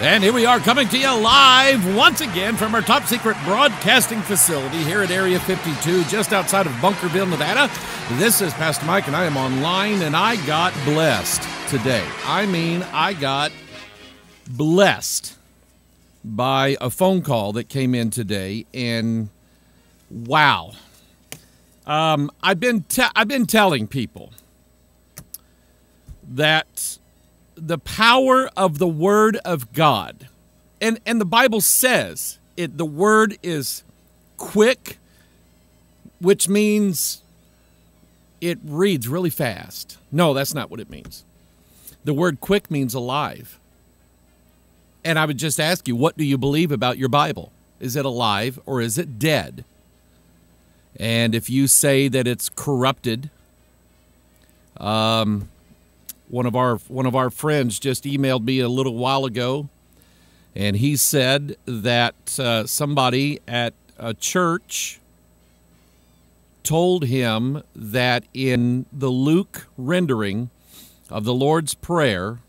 And here we are coming to you live once again from our top secret broadcasting facility here at Area 52, just outside of Bunkerville, Nevada. This is Pastor Mike, and I am online, and I got blessed today. I mean, I got blessed by a phone call that came in today, and wow. Um, I've been te- I've been telling people that the power of the word of God. And and the Bible says it the word is quick, which means it reads really fast. No, that's not what it means. The word quick means alive. And I would just ask you, what do you believe about your Bible? Is it alive or is it dead? And if you say that it's corrupted, um, one of our one of our friends just emailed me a little while ago, and he said that uh, somebody at a church told him that in the Luke rendering of the Lord's Prayer,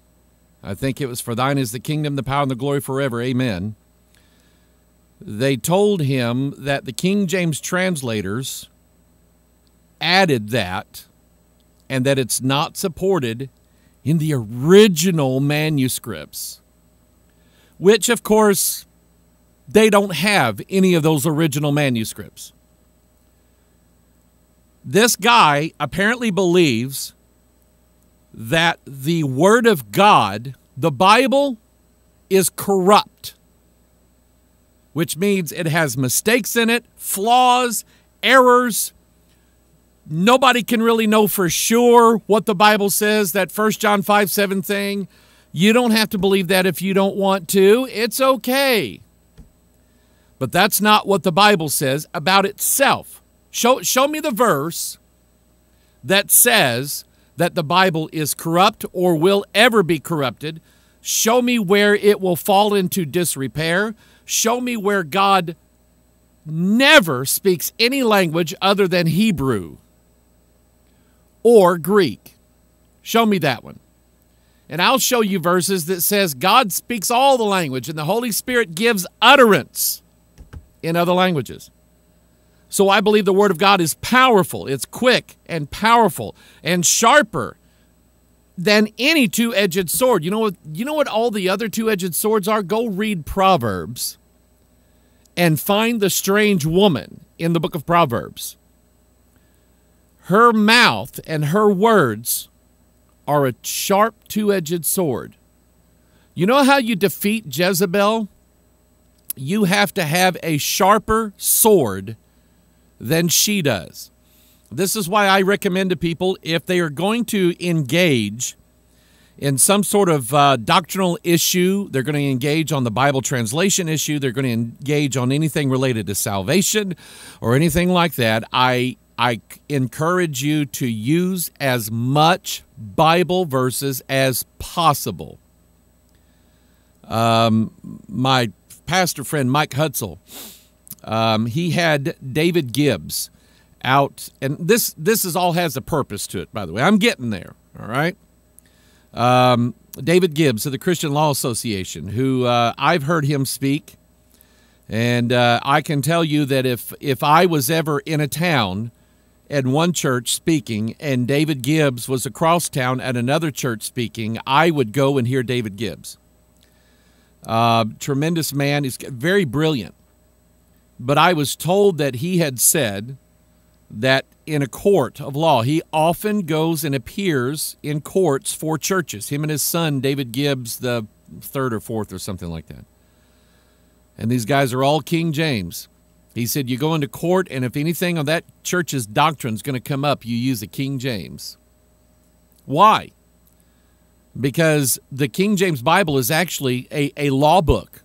I think it was for thine is the kingdom, the power, and the glory forever, amen. They told him that the King James translators added that and that it's not supported in the original manuscripts, which, of course, they don't have any of those original manuscripts. This guy apparently believes that the Word of God, the Bible, is corrupt, which means it has mistakes in it, flaws, errors, nobody can really know for sure what the Bible says, that 1 John 5 7 thing. You don't have to believe that if you don't want to. It's okay. But that's not what the Bible says about itself. Show, show me the verse that says that the Bible is corrupt or will ever be corrupted. Show me where it will fall into disrepair. Show me where God never speaks any language other than Hebrew or Greek. Show me that one. And I'll show you verses that says God speaks all the language and the Holy Spirit gives utterance in other languages. So I believe the word of God is powerful. It's quick and powerful and sharper than any two-edged sword. You know what you know what all the other two-edged swords are? Go read Proverbs and find the strange woman in the book of Proverbs her mouth and her words are a sharp two edged sword. You know how you defeat Jezebel? You have to have a sharper sword than she does. This is why I recommend to people if they are going to engage in some sort of uh, doctrinal issue, they're going to engage on the Bible translation issue, they're going to engage on anything related to salvation or anything like that. I I encourage you to use as much Bible verses as possible. Um, my pastor friend Mike Hutzel, um, he had David Gibbs out, and this this is all has a purpose to it. By the way, I'm getting there. All right. Um, David Gibbs of the Christian Law Association, who uh, I've heard him speak, and uh, I can tell you that if if I was ever in a town at one church speaking and David Gibbs was across town at another church speaking, I would go and hear David Gibbs. Uh, tremendous man. He's very brilliant. But I was told that he had said that in a court of law, he often goes and appears in courts for churches. Him and his son, David Gibbs, the third or fourth or something like that. And these guys are all King James. He said, You go into court, and if anything on that church's doctrine is going to come up, you use the King James. Why? Because the King James Bible is actually a, a law book.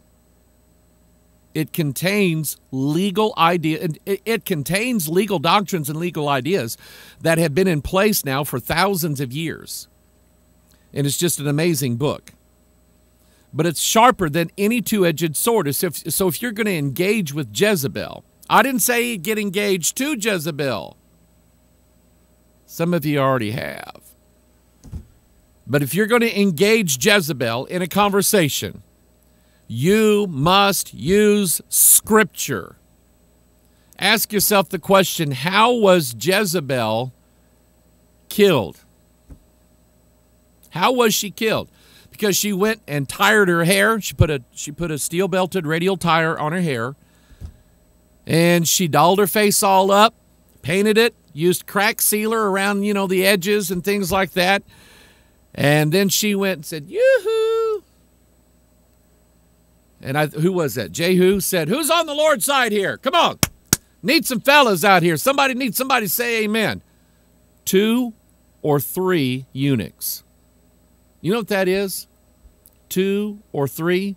It contains legal idea. It, it contains legal doctrines and legal ideas that have been in place now for thousands of years. And it's just an amazing book but it's sharper than any two edged sword. So if, so if you're going to engage with Jezebel, I didn't say get engaged to Jezebel. Some of you already have. But if you're going to engage Jezebel in a conversation, You must use Scripture. Ask yourself the question how was Jezebel killed? How was she killed? Because she went and tired her hair. She put a she put a steel belted radial tire on her hair. And she dolled her face all up, painted it, used crack sealer around, you know, the edges and things like that. And then she went and said, Yoo-hoo. And I who was that? Jehu said, Who's on the Lord's side here? Come on. Need some fellas out here. Somebody needs somebody say amen. Two or three eunuchs. You know what that is? Two or three.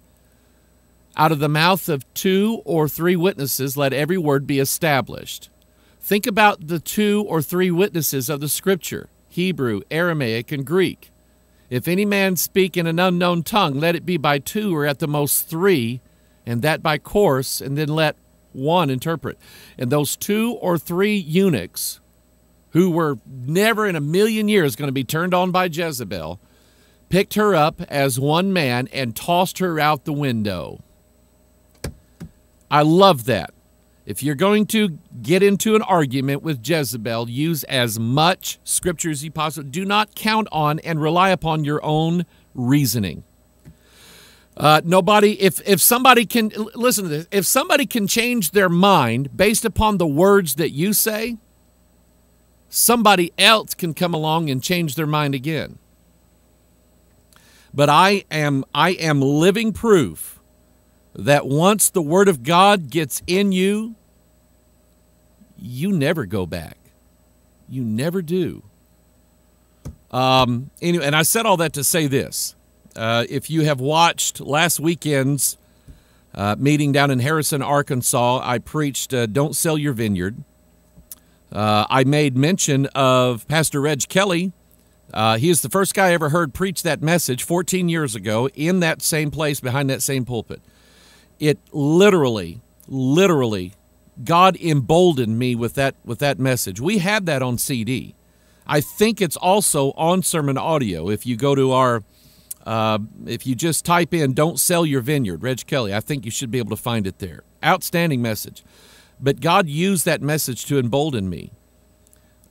Out of the mouth of two or three witnesses, let every word be established. Think about the two or three witnesses of the scripture Hebrew, Aramaic, and Greek. If any man speak in an unknown tongue, let it be by two or at the most three, and that by course, and then let one interpret. And those two or three eunuchs who were never in a million years going to be turned on by Jezebel picked her up as one man and tossed her out the window. I love that. If you're going to get into an argument with Jezebel, use as much scripture as you possibly. Do not count on and rely upon your own reasoning. Uh, nobody, if if somebody can listen to this, if somebody can change their mind based upon the words that you say, somebody else can come along and change their mind again. But I am I am living proof that once the word of God gets in you, you never go back. You never do. Um, anyway, and I said all that to say this. Uh, if you have watched last weekend's uh, meeting down in Harrison, Arkansas, I preached uh, Don't Sell Your Vineyard. Uh, I made mention of Pastor Reg Kelly. Uh, he is the first guy I ever heard preach that message 14 years ago in that same place behind that same pulpit. It literally, literally, God emboldened me with that with that message. We had that on CD. I think it's also on sermon audio. If you go to our uh, if you just type in "Don't sell your vineyard," Reg Kelly, I think you should be able to find it there. Outstanding message. But God used that message to embolden me.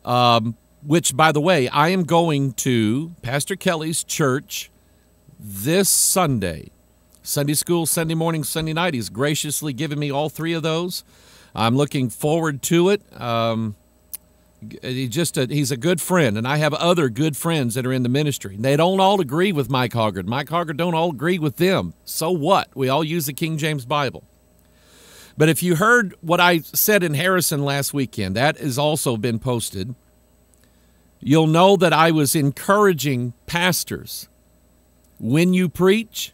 Um, which, by the way, I am going to Pastor Kelly's church this Sunday. Sunday school, Sunday morning, Sunday night. He's graciously given me all three of those. I'm looking forward to it. Um, he just a, he's a good friend, and I have other good friends that are in the ministry. They don't all agree with Mike Hoggard. Mike Hoggard don't all agree with them. So what? We all use the King James Bible. But if you heard what I said in Harrison last weekend, that has also been posted. You'll know that I was encouraging pastors when you preach,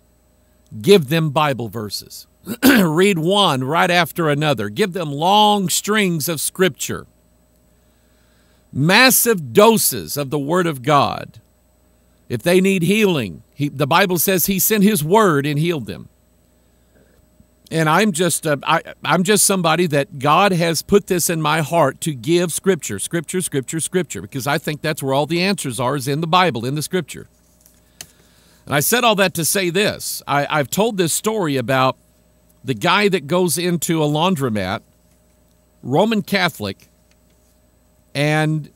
give them Bible verses. Read one right after another. Give them long strings of scripture massive doses of the Word of God. If they need healing, he, the Bible says He sent His Word and healed them. And I'm just uh, I, I'm just somebody that God has put this in my heart to give Scripture, Scripture, Scripture, Scripture, because I think that's where all the answers are is in the Bible, in the Scripture. And I said all that to say this. I, I've told this story about the guy that goes into a laundromat, Roman Catholic, and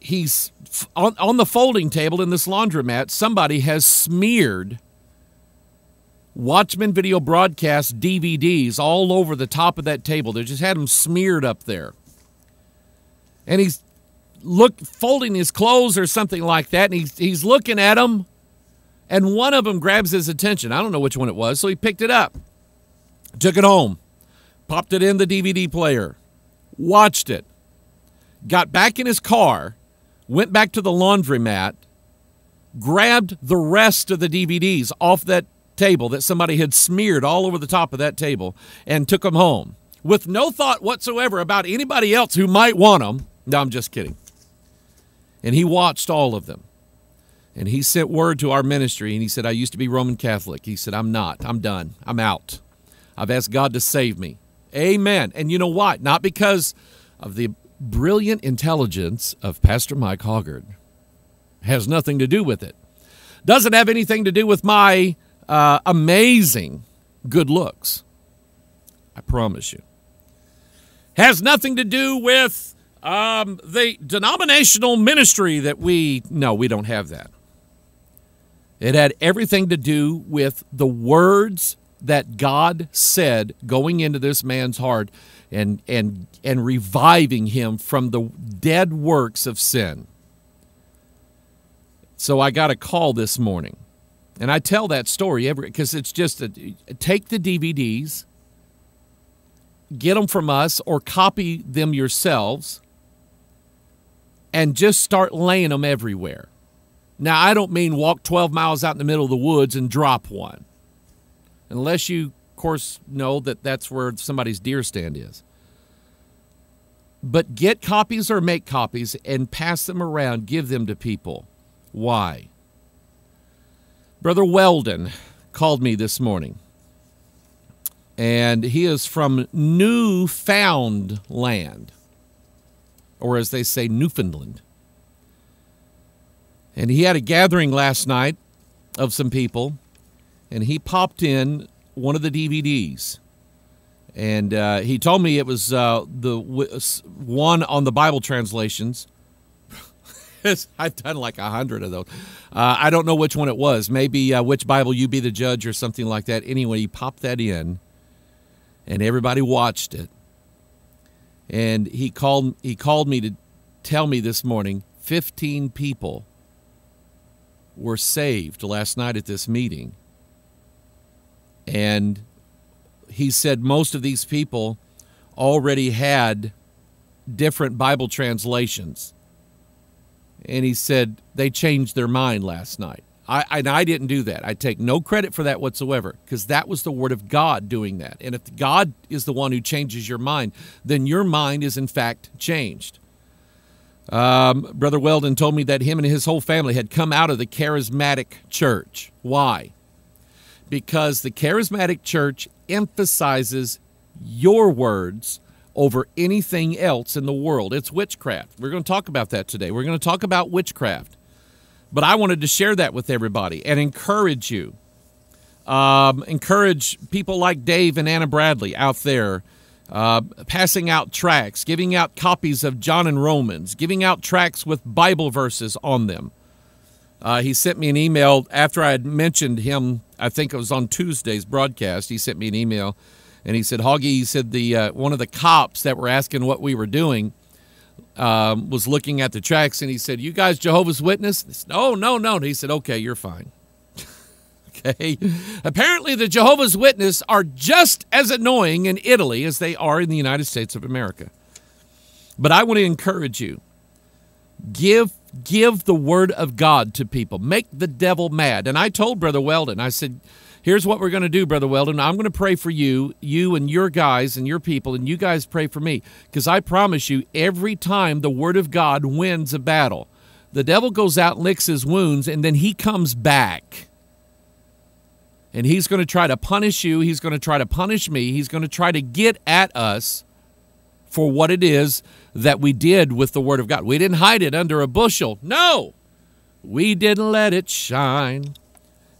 he's on, on the folding table in this laundromat. Somebody has smeared Watchman video broadcast DVDs all over the top of that table. They just had them smeared up there. And he's look folding his clothes or something like that, and he's he's looking at them, and one of them grabs his attention. I don't know which one it was, so he picked it up, took it home, popped it in the DVD player, watched it, got back in his car, went back to the laundromat, grabbed the rest of the DVDs off that table that somebody had smeared all over the top of that table and took them home with no thought whatsoever about anybody else who might want them. No, I'm just kidding. And he watched all of them. And he sent word to our ministry and he said, I used to be Roman Catholic. He said, I'm not. I'm done. I'm out. I've asked God to save me. Amen. And you know what? Not because of the brilliant intelligence of Pastor Mike Hoggard has nothing to do with it. Doesn't have anything to do with my uh, amazing good looks. I promise you. Has nothing to do with um, the denominational ministry that we, no, we don't have that. It had everything to do with the words that God said going into this man's heart and and and reviving him from the dead works of sin. So I got a call this morning. And I tell that story every because it's just a, take the DVDs, get them from us or copy them yourselves and just start laying them everywhere. Now, I don't mean walk 12 miles out in the middle of the woods and drop one. Unless you, of course, know that that's where somebody's deer stand is. But get copies or make copies and pass them around, give them to people. Why? Brother Weldon called me this morning, and he is from Newfoundland, or as they say, Newfoundland. And he had a gathering last night of some people, and he popped in one of the DVDs. And uh, he told me it was uh, the one on the Bible translations. I've done like a hundred of those. Uh, I don't know which one it was. Maybe uh, which Bible you be the judge or something like that. Anyway, he popped that in, and everybody watched it. And he called. He called me to tell me this morning. Fifteen people were saved last night at this meeting. And he said most of these people already had different Bible translations. And he said they changed their mind last night. I, and I didn't do that. I take no credit for that whatsoever because that was the Word of God doing that. And if God is the one who changes your mind, then your mind is in fact changed. Um, Brother Weldon told me that him and his whole family had come out of the charismatic church. Why? Because the charismatic church emphasizes your words over anything else in the world. It's witchcraft. We're going to talk about that today. We're going to talk about witchcraft. But I wanted to share that with everybody and encourage you. Um, encourage people like Dave and Anna Bradley out there uh, passing out tracts, giving out copies of John and Romans, giving out tracts with Bible verses on them. Uh, he sent me an email after I had mentioned him. I think it was on Tuesday's broadcast. He sent me an email, and he said, "Hoggy," he said the uh, one of the cops that were asking what we were doing um, was looking at the tracks, and he said, "You guys Jehovah's Witness?" Said, no, no, no. And he said, "Okay, you're fine." Okay. Apparently, the Jehovah's Witness are just as annoying in Italy as they are in the United States of America. But I want to encourage you give give the word of God to people. Make the devil mad. And I told Brother Weldon, I said, here's what we're going to do, Brother Weldon. I'm going to pray for you, you and your guys and your people, and you guys pray for me. Because I promise you, every time the word of God wins a battle, the devil goes out licks his wounds, and then he comes back and he's going to try to punish you. He's going to try to punish me. He's going to try to get at us for what it is that we did with the Word of God. We didn't hide it under a bushel. No, we didn't let it shine.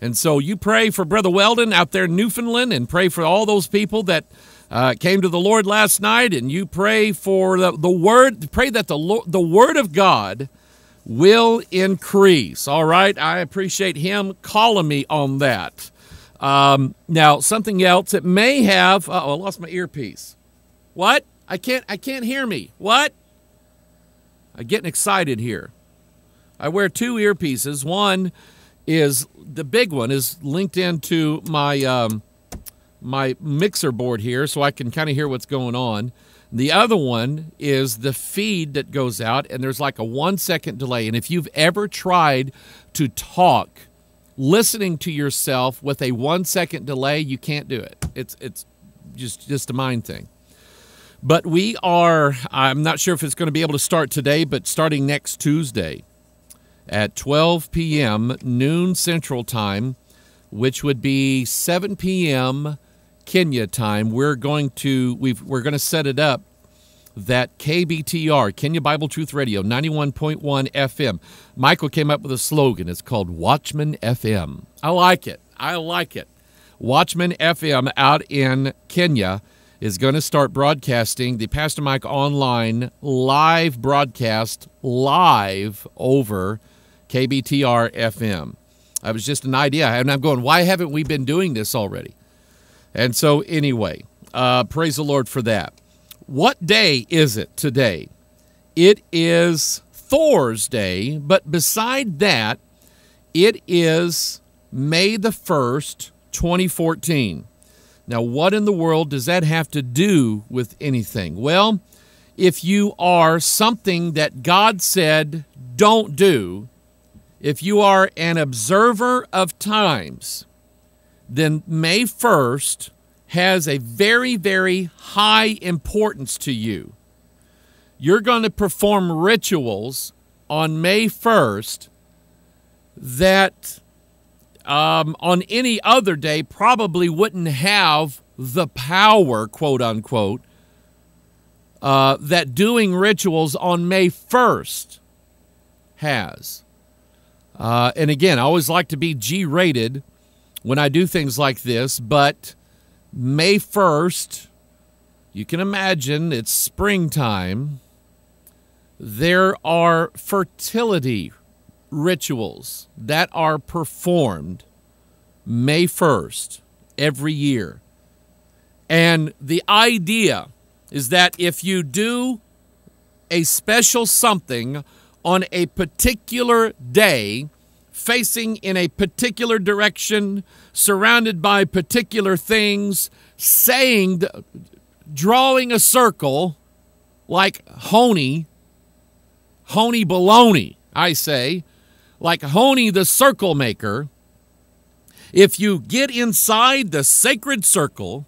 And so you pray for Brother Weldon out there in Newfoundland and pray for all those people that uh, came to the Lord last night. And you pray for the, the Word, pray that the, Lord, the Word of God will increase. All right. I appreciate him calling me on that. Um, now, something else it may have. oh, I lost my earpiece. What? I can't. I can't hear me. What? I'm getting excited here. I wear two earpieces. One is the big one is linked into my um, my mixer board here, so I can kind of hear what's going on. The other one is the feed that goes out, and there's like a one second delay. And if you've ever tried to talk listening to yourself with a one second delay, you can't do it. It's it's just just a mind thing. But we are. I'm not sure if it's going to be able to start today, but starting next Tuesday at 12 p.m. noon Central Time, which would be 7 p.m. Kenya time, we're going to we we're going to set it up that KBTR, Kenya Bible Truth Radio, 91.1 FM. Michael came up with a slogan. It's called Watchman FM. I like it. I like it. Watchman FM out in Kenya is going to start broadcasting the Pastor Mike Online live broadcast live over KBTR FM. That was just an idea. And I'm going, why haven't we been doing this already? And so, anyway, uh, praise the Lord for that. What day is it today? It is Thor's Day, but beside that, it is May the 1st, 2014. Now, what in the world does that have to do with anything? Well, if you are something that God said don't do, if you are an observer of times, then May 1st has a very, very high importance to you. You're going to perform rituals on May 1st that um, on any other day probably wouldn't have the power, quote unquote, uh, that doing rituals on May 1st has. Uh, and again, I always like to be G rated when I do things like this, but May 1st, you can imagine it's springtime. There are fertility rituals that are performed May 1st every year. And the idea is that if you do a special something on a particular day, facing in a particular direction, surrounded by particular things, saying, drawing a circle like Honey, Honey baloney, I say, like Honi the circle maker. If you get inside the sacred circle,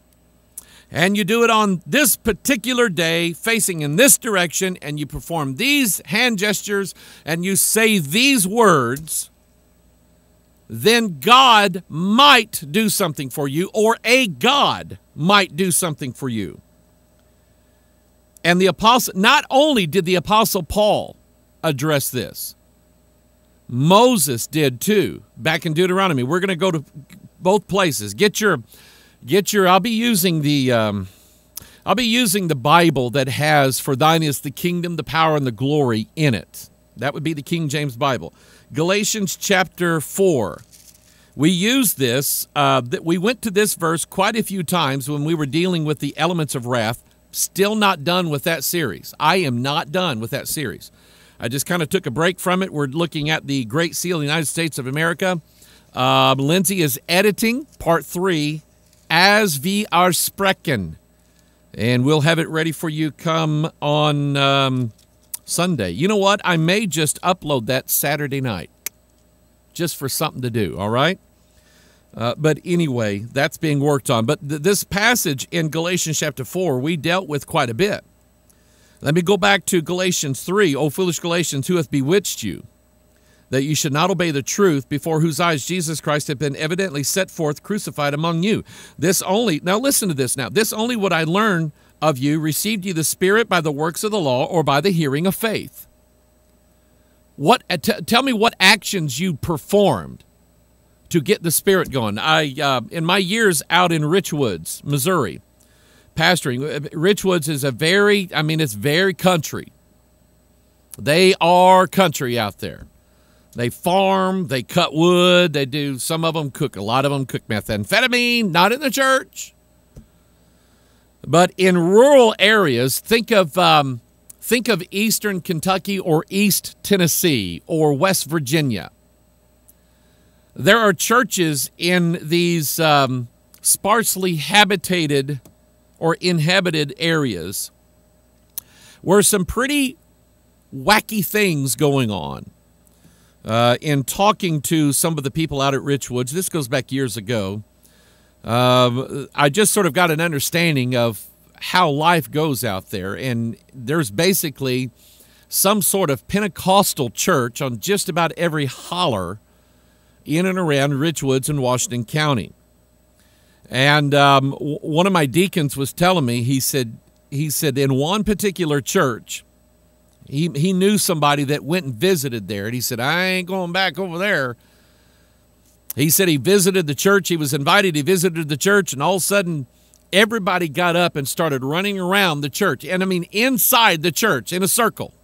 and you do it on this particular day, facing in this direction, and you perform these hand gestures and you say these words, then God might do something for you, or a God might do something for you. And the apostle, not only did the apostle Paul address this, Moses did too, back in Deuteronomy. We're going to go to both places. Get your, get your. I'll be using the, um, I'll be using the Bible that has "For thine is the kingdom, the power, and the glory" in it. That would be the King James Bible. Galatians chapter 4. We use this, uh, that we went to this verse quite a few times when we were dealing with the elements of wrath. Still not done with that series. I am not done with that series. I just kind of took a break from it. We're looking at the Great Seal of the United States of America. Uh, Lindsay is editing part three as we are sprechen. And we'll have it ready for you come on um, Sunday. You know what? I may just upload that Saturday night just for something to do, all right? Uh, but anyway, that's being worked on. But th- this passage in Galatians chapter 4, we dealt with quite a bit. Let me go back to Galatians 3. O foolish Galatians, who hath bewitched you, that you should not obey the truth, before whose eyes Jesus Christ had been evidently set forth crucified among you. This only, now listen to this now. This only would I learn of you, received you the Spirit by the works of the law or by the hearing of faith? What? Uh, t- tell me what actions you performed to get the Spirit going. I, uh, in my years out in Richwoods, Missouri, pastoring. Richwoods is a very, I mean, it's very country. They are country out there. They farm, they cut wood, they do, some of them cook, a lot of them cook methamphetamine, not in the church. But in rural areas, think of, um, think of eastern Kentucky or East Tennessee or West Virginia. There are churches in these um, sparsely habitated or inhabited areas where some pretty wacky things going on. Uh, in talking to some of the people out at Richwoods, this goes back years ago. Uh, I just sort of got an understanding of how life goes out there, and there's basically some sort of Pentecostal church on just about every holler in and around Richwoods in Washington County. And um, one of my deacons was telling me, he said, he said in one particular church, he, he knew somebody that went and visited there. And he said, I ain't going back over there. He said he visited the church. He was invited. He visited the church, and all of a sudden, everybody got up and started running around the church. And I mean, inside the church in a circle.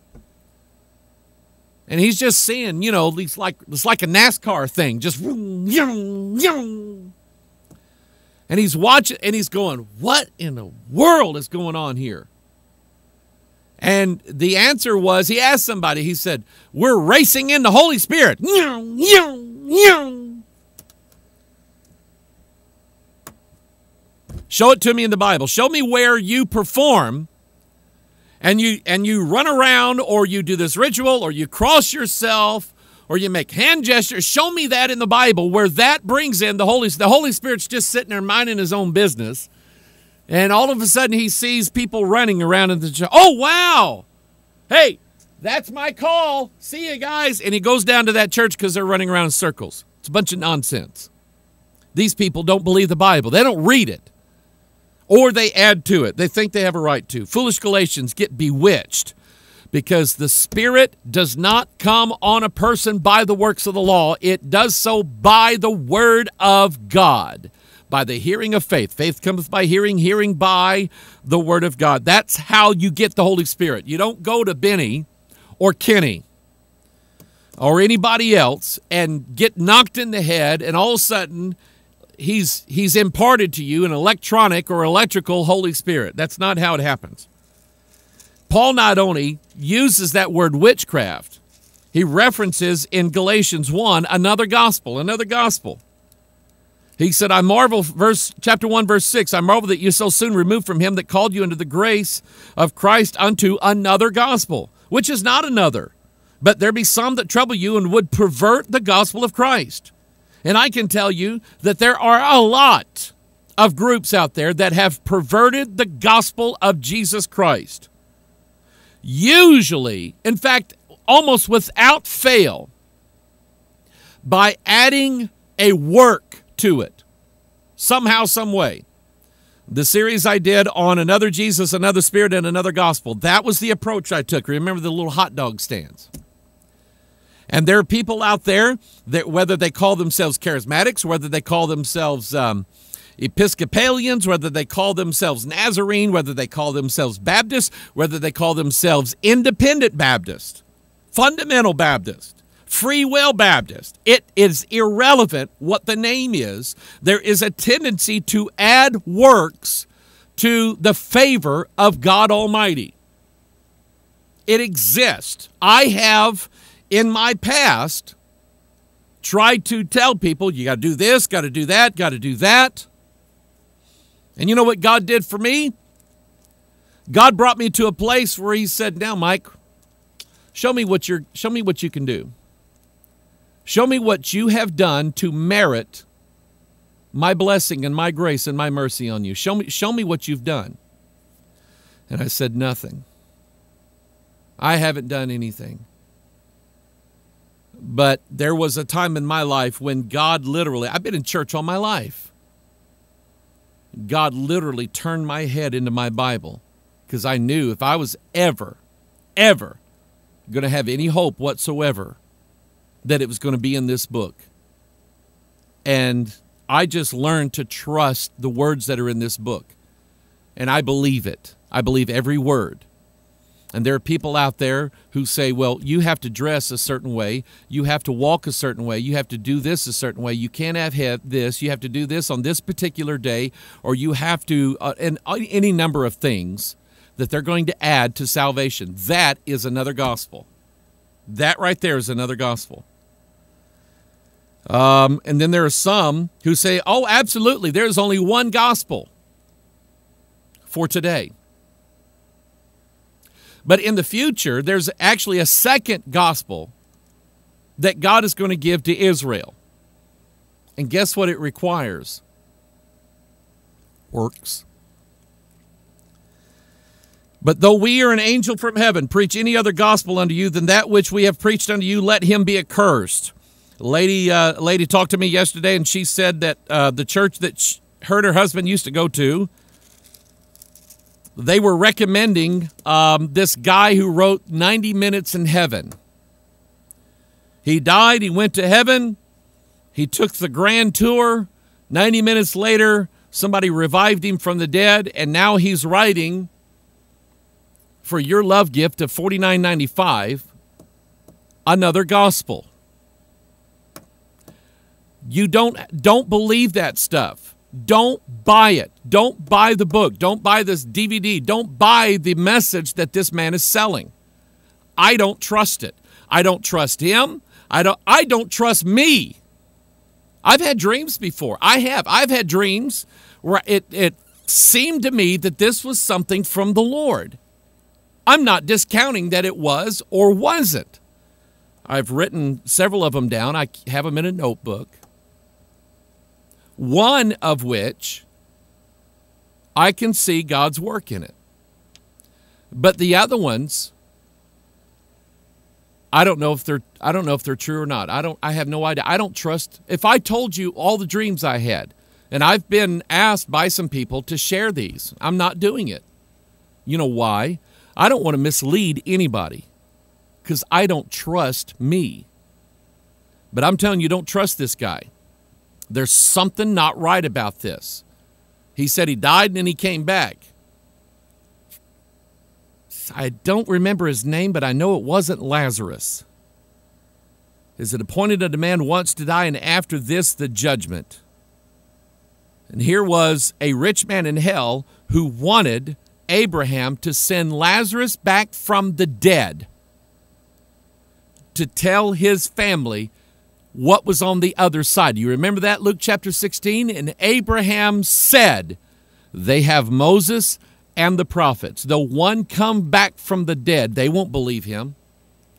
And he's just seeing, you know, it's like it's like a NASCAR thing, just and he's watching and he's going, "What in the world is going on here?" And the answer was, he asked somebody. He said, "We're racing in the Holy Spirit." Show it to me in the Bible. Show me where you perform and you and you run around or you do this ritual or you cross yourself or you make hand gestures. Show me that in the Bible where that brings in the Holy the Holy Spirit's just sitting there minding his own business. And all of a sudden he sees people running around in the church. Oh wow. Hey, that's my call. See you guys. And he goes down to that church because they're running around in circles. It's a bunch of nonsense. These people don't believe the Bible. They don't read it or they add to it. They think they have a right to. Foolish Galatians get bewitched because the Spirit does not come on a person by the works of the law, it does so by the Word of God. By the hearing of faith. Faith cometh by hearing, hearing by the Word of God. That's how you get the Holy Spirit. You don't go to Benny or Kenny or anybody else and get knocked in the head, and all of a sudden he's he's imparted to you an electronic or electrical Holy Spirit. That's not how it happens. Paul not only uses that word witchcraft, he references in Galatians 1 another gospel, another gospel. He said, I marvel, verse chapter 1, verse 6, I marvel that you so soon removed from him that called you into the grace of Christ unto another gospel, which is not another. But there be some that trouble you and would pervert the gospel of Christ. And I can tell you that there are a lot of groups out there that have perverted the gospel of Jesus Christ. Usually, in fact, almost without fail, by adding a work to it, somehow, some way. The series I did on another Jesus, another Spirit, and another gospel, that was the approach I took. Remember the little hot dog stands? And there are people out there that, whether they call themselves charismatics, whether they call themselves um, Episcopalians, whether they call themselves Nazarene, whether they call themselves Baptist, whether they call themselves Independent Baptist, Fundamental Baptist, Free Will Baptist. It is irrelevant what the name is. There is a tendency to add works to the favor of God Almighty. It exists. I have in my past tried to tell people, you got to do this, got to do that, got to do that. And you know what God did for me? God brought me to a place where he said, "Now, Mike, show me what you're show me what you can do. Show me what you have done to merit my blessing and my grace and my mercy on you. Show me show me what you've done." And I said, "Nothing. I haven't done anything." But there was a time in my life when God literally, I've been in church all my life. God literally turned my head into my Bible because I knew if I was ever, ever going to have any hope whatsoever, that it was going to be in this book. And I just learned to trust the words that are in this book. And I believe it. I believe every word. And there are people out there who say, well, you have to dress a certain way. You have to walk a certain way. You have to do this a certain way. You can't have this. You have to do this on this particular day, or you have to, uh, and uh, any number of things that they're going to add to salvation. That is another gospel. That right there is another gospel. Um, and then there are some who say, oh, absolutely, there's only one gospel for today. But in the future, there's actually a second gospel that God is going to give to Israel. And guess what it requires? Works. But though we are an angel from heaven, preach any other gospel unto you than that which we have preached unto you, let him be accursed. A lady, uh, lady talked to me yesterday, and she said that uh, the church that she, her and her husband used to go to they were recommending um, this guy who wrote 90 Minutes in Heaven. He died, he went to heaven, He took the grand tour. 90 minutes later, somebody revived him from the dead, and now he's writing for your love gift of $49.95 another gospel. You don't don't believe that stuff. Don't buy it. Don't buy the book. Don't buy this DVD. Don't buy the message that this man is selling. I don't trust it. I don't trust him. I don't I don't trust me. I've had dreams before. I have. I've had dreams where it it seemed to me that this was something from the Lord. I'm not discounting that it was or wasn't. I've written several of them down. I have them in a notebook one of which I can see God's work in it. But the other ones, I don't know if they're I don't know if they're true or not. I don't I have no idea. I don't trust if I told you all the dreams I had, and I've been asked by some people to share these. I'm not doing it. You know why? I don't want to mislead anybody because I don't trust me. But I'm telling you, don't trust this guy. There's something not right about this. He said he died and then he came back. I don't remember his name, but I know it wasn't Lazarus. Is it appointed that a man wants to die and after this the judgment? And here was a rich man in hell who wanted Abraham to send Lazarus back from the dead to tell his family what was on the other side. You remember that, Luke chapter 16? And Abraham said, They have Moses and the prophets. Though one come back from the dead, they won't believe him.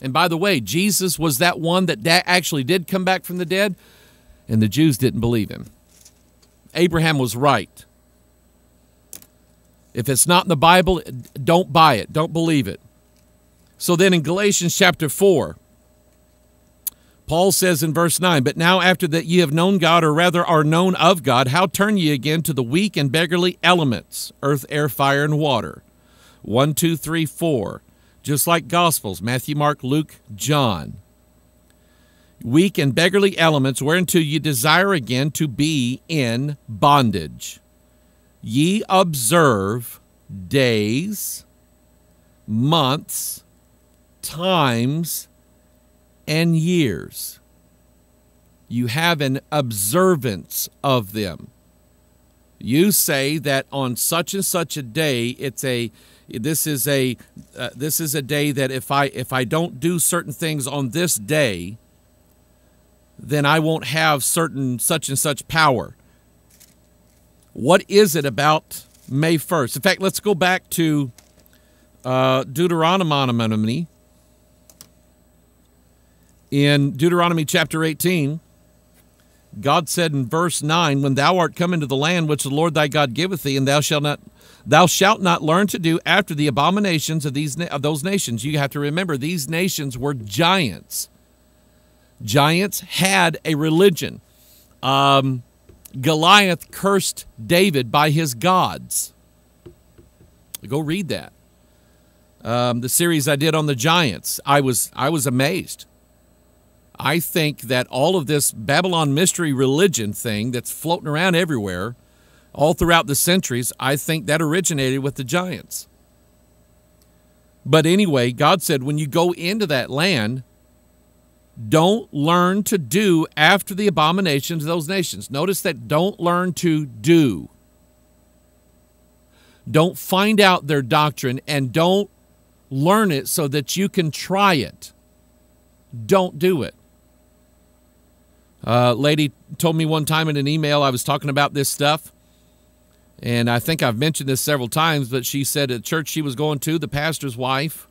And by the way, Jesus was that one that actually did come back from the dead, and the Jews didn't believe him. Abraham was right. If it's not in the Bible, don't buy it, don't believe it. So then in Galatians chapter 4, Paul says in verse 9, But now after that ye have known God, or rather are known of God, how turn ye again to the weak and beggarly elements, earth, air, fire, and water? 1, 2, 3, 4. Just like Gospels, Matthew, Mark, Luke, John. Weak and beggarly elements, whereunto ye desire again to be in bondage. Ye observe days, months, times, and years. You have an observance of them. You say that on such and such a day, it's a this is a uh, this is a day that if I if I don't do certain things on this day, then I won't have certain such and such power. What is it about May 1st? In fact, let's go back to uh, Deuteronomy in Deuteronomy chapter 18, God said in verse 9, When thou art come into the land which the Lord thy God giveth thee, and thou shalt not thou shalt not learn to do after the abominations of these of those nations. You have to remember these nations were giants. Giants had a religion. Um, Goliath cursed David by his gods. Go read that. Um, the series I did on the giants, I was I was amazed. I think that all of this Babylon mystery religion thing that's floating around everywhere, all throughout the centuries, I think that originated with the giants. But anyway, God said, when you go into that land, don't learn to do after the abominations of those nations. Notice that don't learn to do. Don't find out their doctrine and don't learn it so that you can try it. Don't do it. Uh, lady told me one time in an email I was talking about this stuff, and I think I've mentioned this several times, but she said at church she was going to, the pastor's wife,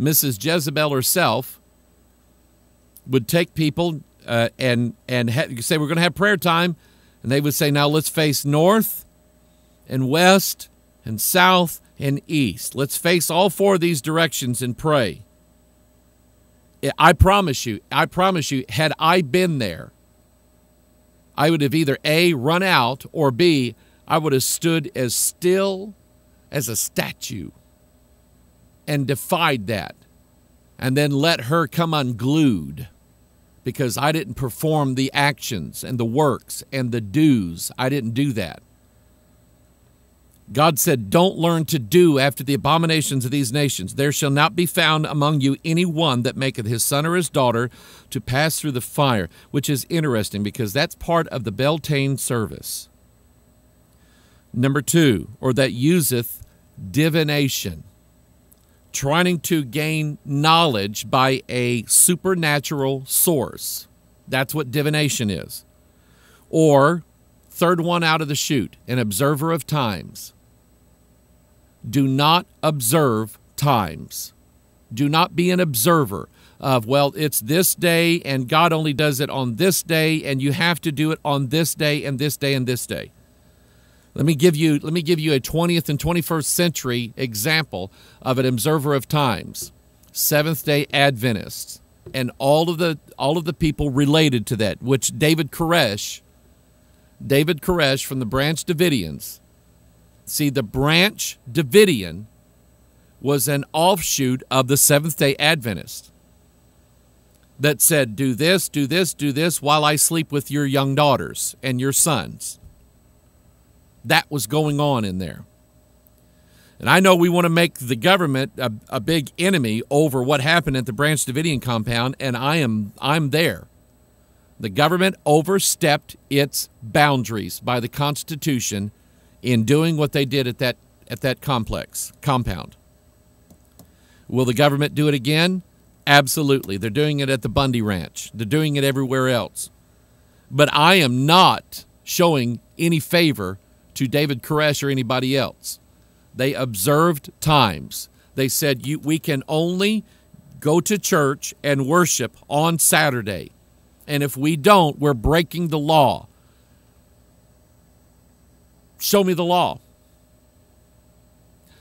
Mrs. Jezebel herself, would take people uh, and and say we're going to have prayer time, and they would say now let's face north and west and south and east. Let's face all four of these directions and pray. I promise you, I promise you, had I been there, I would have either A, run out, or B, I would have stood as still as a statue and defied that, and then let her come unglued because I didn't perform the actions and the works and the do's. I didn't do that. God said, Don't learn to do after the abominations of these nations. There shall not be found among you any one that maketh his son or his daughter to pass through the fire, which is interesting because that's part of the Beltane service. Number two, or that useth divination, trying to gain knowledge by a supernatural source. That's what divination is. Or, third one out of the chute, an observer of times do not observe times. Do not be an observer of, well, it's this day and God only does it on this day and you have to do it on this day and this day and this day. Let me give you let me give you a 20th and 21st century example of an observer of times. Seventh-day Adventists and all of the all of the people related to that, which David Koresh David Koresh from the Branch Davidians See, the branch Davidian was an offshoot of the Seventh day Adventist that said, Do this, do this, do this while I sleep with your young daughters and your sons. That was going on in there. And I know we want to make the government a, a big enemy over what happened at the Branch Davidian compound, and I am I'm there. The government overstepped its boundaries by the Constitution in doing what they did at that at that complex compound. Will the government do it again? Absolutely. They're doing it at the Bundy Ranch. They're doing it everywhere else. But I am not showing any favor to David Koresh or anybody else. They observed times. They said you, we can only go to church and worship on Saturday. And if we don't, we're breaking the law. Show me the law.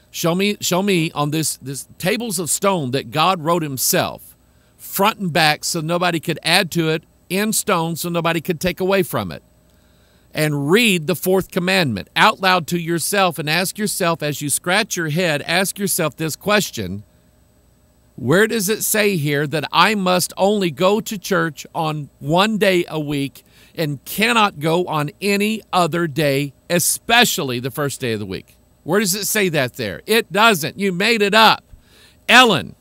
Show me, show me on this, this tables of stone that God wrote himself, front and back, so nobody could add to it, in stone, so nobody could take away from it. And read the fourth commandment out loud to yourself and ask yourself, as you scratch your head, ask yourself this question Where does it say here that I must only go to church on one day a week and cannot go on any other day, especially the first day of the week. Where does it say that there? It doesn't. You made it up. Ellen.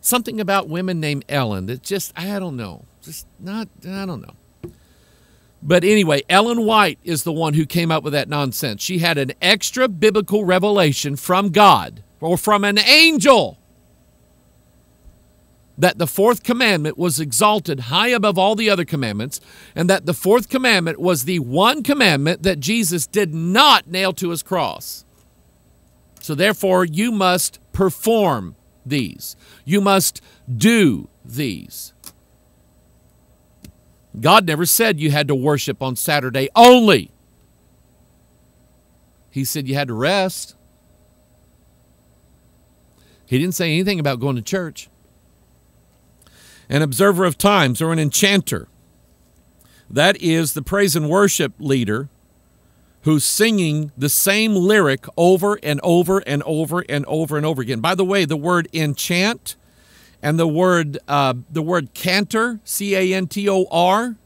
Something about women named Ellen that just, I don't know. Just not, I don't know. But anyway, Ellen White is the one who came up with that nonsense. She had an extra biblical revelation from God or from an angel that the fourth commandment was exalted high above all the other commandments, and that the fourth commandment was the one commandment that Jesus did not nail to his cross. So, therefore, you must perform these, you must do these. God never said you had to worship on Saturday only. He said you had to rest. He didn't say anything about going to church an observer of times, or an enchanter. That is the praise and worship leader who's singing the same lyric over and over and over and over and over again. By the way, the word enchant and the word uh, the word cantor, C A N T O R.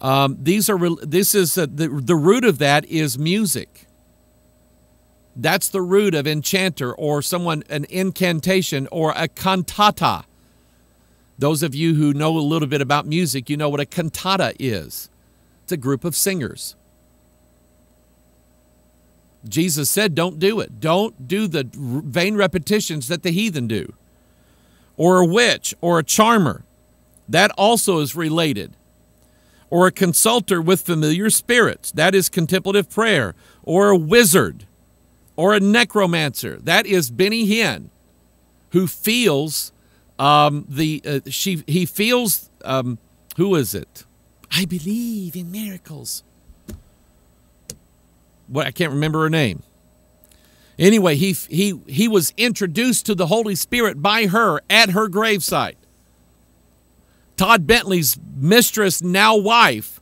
Um, these are this is uh, the the root of that is music. That's the root of enchanter or someone an incantation or a cantata. Those of you who know a little bit about music, you know what a cantata is it's a group of singers. Jesus said, Don't do it. Don't do the vain repetitions that the heathen do. Or a witch or a charmer. That also is related. Or a consulter with familiar spirits. That is contemplative prayer. Or a wizard. Or a necromancer. That is Benny Hinn, who feels um, the uh, she he feels um, who is it? I believe in miracles. What I can't remember her name. Anyway, he he he was introduced to the Holy Spirit by her at her gravesite. Todd Bentley's mistress, now wife,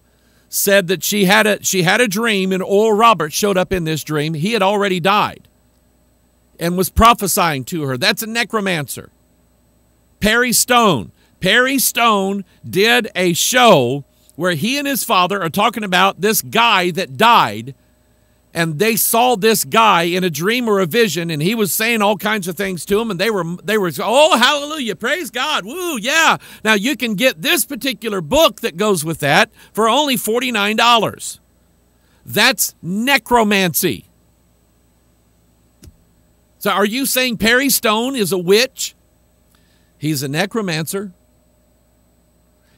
said that she had a she had a dream and Oral Roberts showed up in this dream. He had already died and was prophesying to her. That's a necromancer. Perry Stone. Perry Stone did a show where he and his father are talking about this guy that died and they saw this guy in a dream or a vision and he was saying all kinds of things to them and they were they were oh hallelujah praise god woo yeah. Now you can get this particular book that goes with that for only $49 that's necromancy. So are you saying perry stone is a witch? He's a necromancer.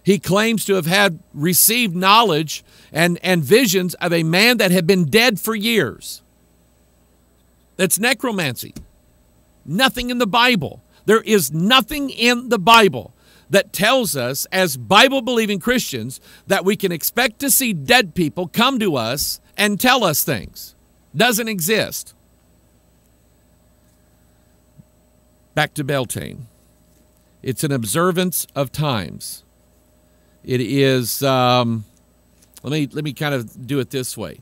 He claims to have had received knowledge and, and visions of a man that had been dead for years. That's necromancy. Nothing in the Bible. There is nothing in the Bible that tells us, as Bible believing Christians, that we can expect to see dead people come to us and tell us things. Doesn't exist. Back to Beltane. It's an observance of times. It is. Um, let me let me kind of do it this way.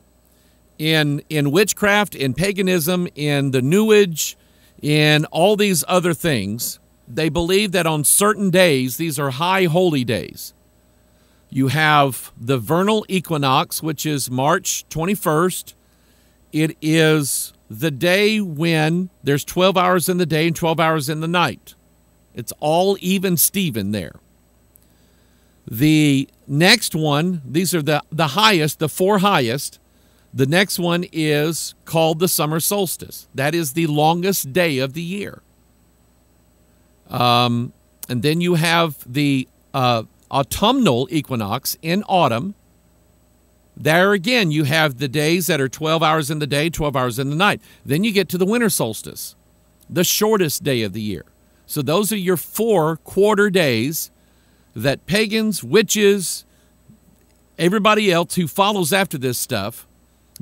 In in witchcraft, in paganism, in the New Age, in all these other things, they believe that on certain days, these are high holy days. You have the vernal equinox, which is March 21st. It is the day when there's 12 hours in the day and 12 hours in the night. It's all even Steven there. The next one, these are the, the highest, the four highest. The next one is called the summer solstice. That is the longest day of the year. Um, and then you have the uh, autumnal equinox in autumn. There again, you have the days that are 12 hours in the day, 12 hours in the night. Then you get to the winter solstice, the shortest day of the year. So those are your four quarter days that pagans, witches, everybody else who follows after this stuff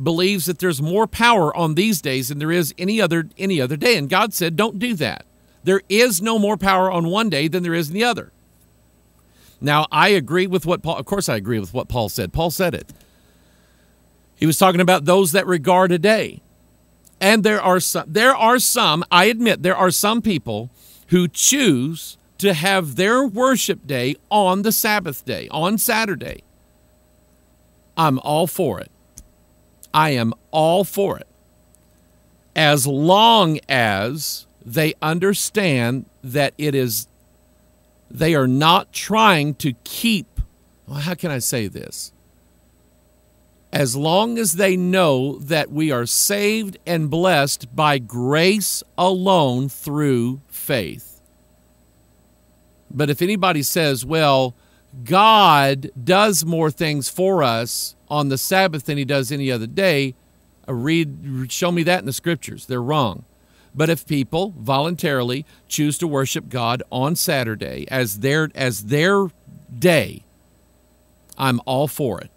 believes that there's more power on these days than there is any other any other day and God said don't do that. There is no more power on one day than there is in the other. Now, I agree with what Paul of course I agree with what Paul said. Paul said it. He was talking about those that regard a day. And there are some there are some, I admit there are some people who choose to have their worship day on the Sabbath day, on Saturday. I'm all for it. I am all for it. As long as they understand that it is, they are not trying to keep, well, how can I say this? As long as they know that we are saved and blessed by grace alone through faith. But if anybody says, well, God does more things for us on the Sabbath than he does any other day, uh, read show me that in the scriptures. They're wrong. But if people voluntarily choose to worship God on Saturday as their as their day, I'm all for it.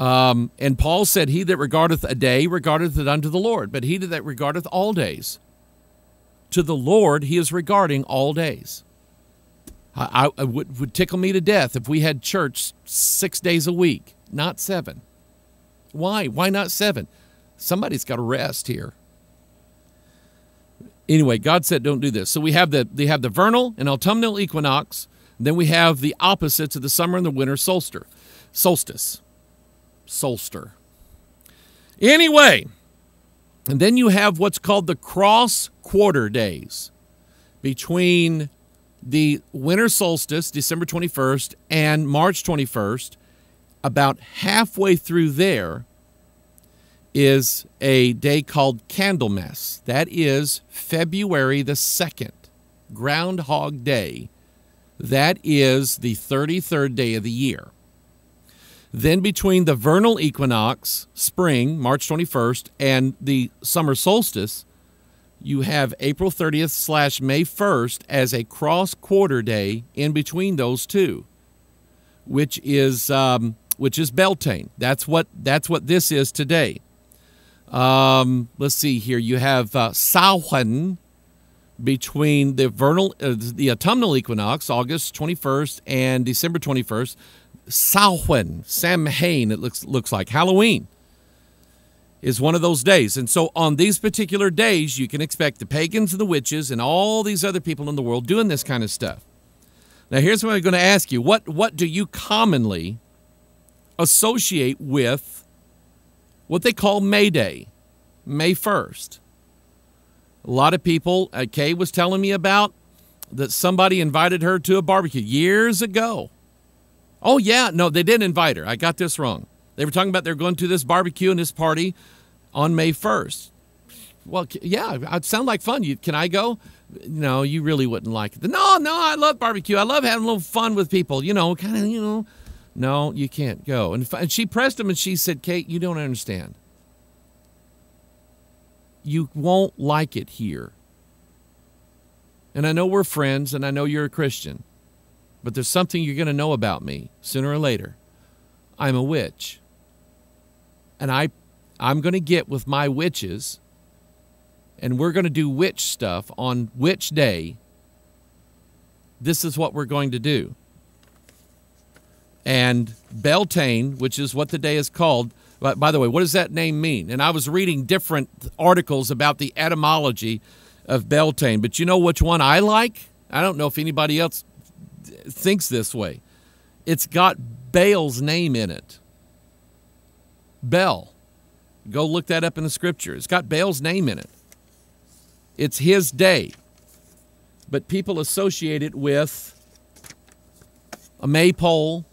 Um, and Paul said, He that regardeth a day regardeth it unto the Lord, but he that regardeth all days to the Lord he is regarding all days. I, I would, would tickle me to death if we had church six days a week, not seven. Why? Why not seven? Somebody's got to rest here. Anyway, God said don't do this. So we have the they have the vernal and autumnal equinox. Then we have the opposites of the summer and the winter solstice. Solstice. Solstice. Anyway, and then you have what's called the cross quarter days between the winter solstice, December 21st, and March 21st. About halfway through there is a day called Candlemas. That is February the 2nd, Groundhog Day. That is the 33rd day of the year. Then between the vernal equinox, spring, March 21st, and the summer solstice, you have April 30th slash May 1st as a cross quarter day in between those two, which is um, which is Beltane. That's what that's what this is today. Um, let's see here. You have uh, Samhain between the vernal uh, the autumnal equinox, August 21st and December 21st. Samhain, Samhain, it looks looks like Halloween. is one of those days. And so on these particular days, you can expect the pagans and the witches and all these other people in the world doing this kind of stuff. Now, here's what I'm going to ask you what, what do you commonly associate with what they call May Day, May 1st? A lot of people, uh, Kay was telling me about that somebody invited her to a barbecue years ago. Oh, yeah, no, they didn't invite her. I got this wrong. They were talking about they're going to this barbecue and this party on May 1st. Well, yeah, it sound like fun. You, can I go? No, you really wouldn't like it. No, no, I love barbecue. I love having a little fun with people. You know, kind of, you know. No, you can't go. And, and she pressed him and she said, Kate, you don't understand you won't like it here. And I know we're friends and I know you're a Christian, but there's something you're going to know about me sooner or later. I'm a witch. And I I'm going to get with my witches and we're going to do witch stuff on witch day. This is what we're going to do. And Beltane, which is what the day is called, by the way, what does that name mean? And I was reading different articles about the etymology of Beltane, but you know which one I like? I don't know if anybody else thinks this way. It's got Baal's name in it. Bel. Go look that up in the scripture. It's got Baal's name in it. It's his day. But people associate it with a maypole,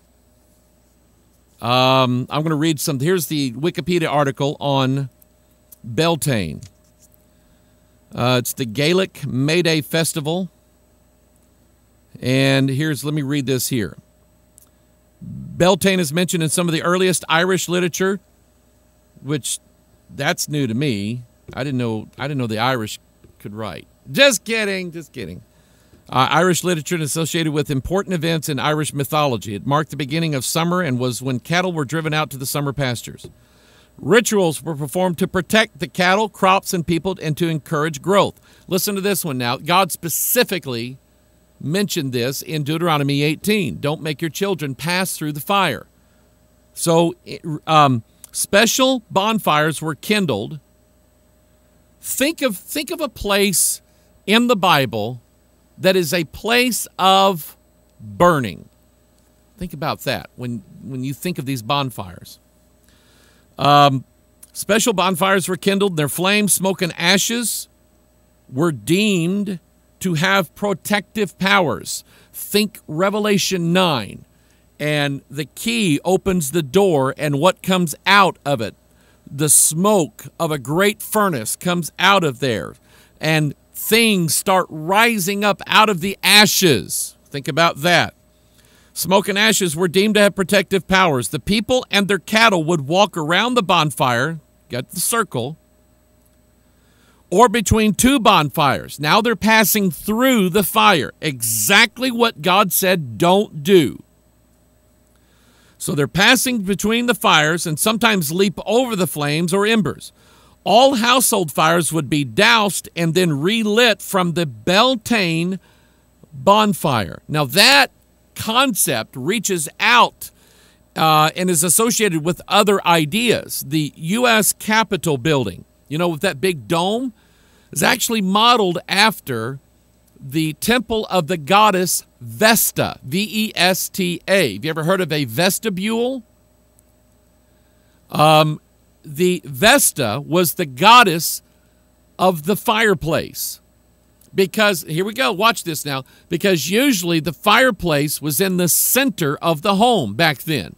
um, I'm going to read some. Here's the Wikipedia article on Beltane. Uh, it's the Gaelic May Day Festival. And here's, let me read this here. Beltane is mentioned in some of the earliest Irish literature, which that's new to me. I didn't know I didn't know the Irish could write. Just kidding, just kidding. Uh, Irish literature is associated with important events in Irish mythology. It marked the beginning of summer and was when cattle were driven out to the summer pastures. Rituals were performed to protect the cattle, crops, and people and to encourage growth. Listen to this one now. God specifically mentioned this in Deuteronomy 18. Don't make your children pass through the fire. So, um, special bonfires were kindled. Think of think of a place in the Bible that is a place of burning. Think about that when, when you think of these bonfires. Um, special bonfires were kindled, their flames, smoke, and ashes were deemed to have protective powers. Think Revelation 9. And the key opens the door, and what comes out of it? The smoke of a great furnace comes out of there. And things start rising up out of the ashes. Think about that. Smoke and ashes were deemed to have protective powers. The people and their cattle would walk around the bonfire, get the circle, or between two bonfires. Now they're passing through the fire. Exactly what God said don't do. So they're passing between the fires and sometimes leap over the flames or embers. All household fires would be doused and then relit from the Beltane bonfire. Now, that concept reaches out uh, and is associated with other ideas. The U.S. Capitol building, you know, with that big dome, is actually modeled after the temple of the goddess Vesta, V E S T A. Have you ever heard of a vestibule? Um, the Vesta was the goddess of the fireplace. Because, here we go, watch this now. Because usually the fireplace was in the center of the home back then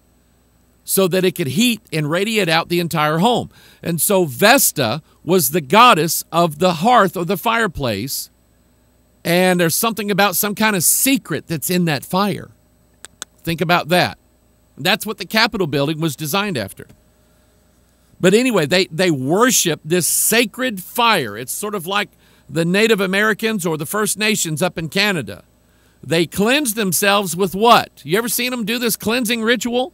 so that it could heat and radiate out the entire home. And so Vesta was the goddess of the hearth or the fireplace. And there's something about some kind of secret that's in that fire. Think about that. That's what the Capitol building was designed after. But anyway, they, they worship this sacred fire. It's sort of like the Native Americans or the First Nations up in Canada. They cleanse themselves with what? You ever seen them do this cleansing ritual?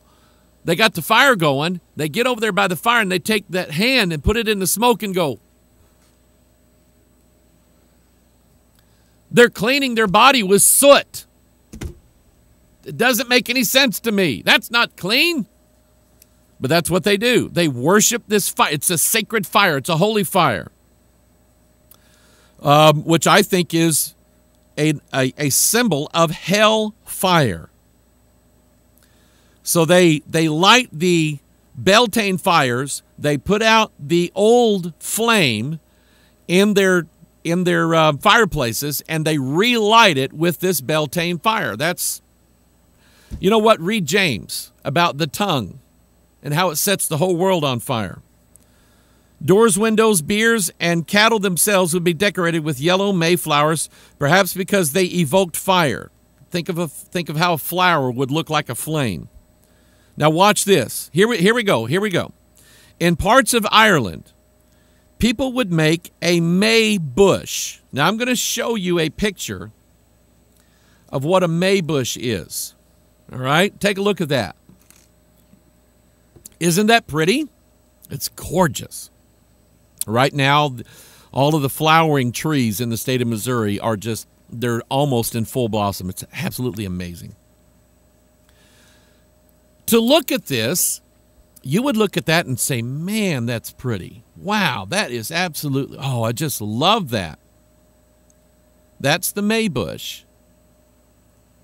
They got the fire going. They get over there by the fire and they take that hand and put it in the smoke and go. They're cleaning their body with soot. It doesn't make any sense to me. That's not clean. But that's what they do. They worship this fire. It's a sacred fire, it's a holy fire, um, which I think is a, a, a symbol of hell fire. So they, they light the Beltane fires, they put out the old flame in their in their uh, fireplaces and they relight it with this Beltane fire. That's, you know what? Read James about the tongue and how it sets the whole world on fire. Doors, windows, byres, and cattle themselves would be decorated with yellow mayflowers, perhaps because they evoked fire. Think of, a, think of how a flower would look like a flame. Now, watch this. Here we, here we go. Here we go. In parts of Ireland, people would make a May bush. Now, I'm going to show you a picture of what a May bush is. All right? Take a look at that. Isn't that pretty? It's gorgeous. Right now, all of the flowering trees in the state of Missouri are just, they're almost in full blossom. It's absolutely amazing. To look at this, you would look at that and say, man, that's pretty. Wow, that is absolutely, oh, I just love that. That's the Maybush.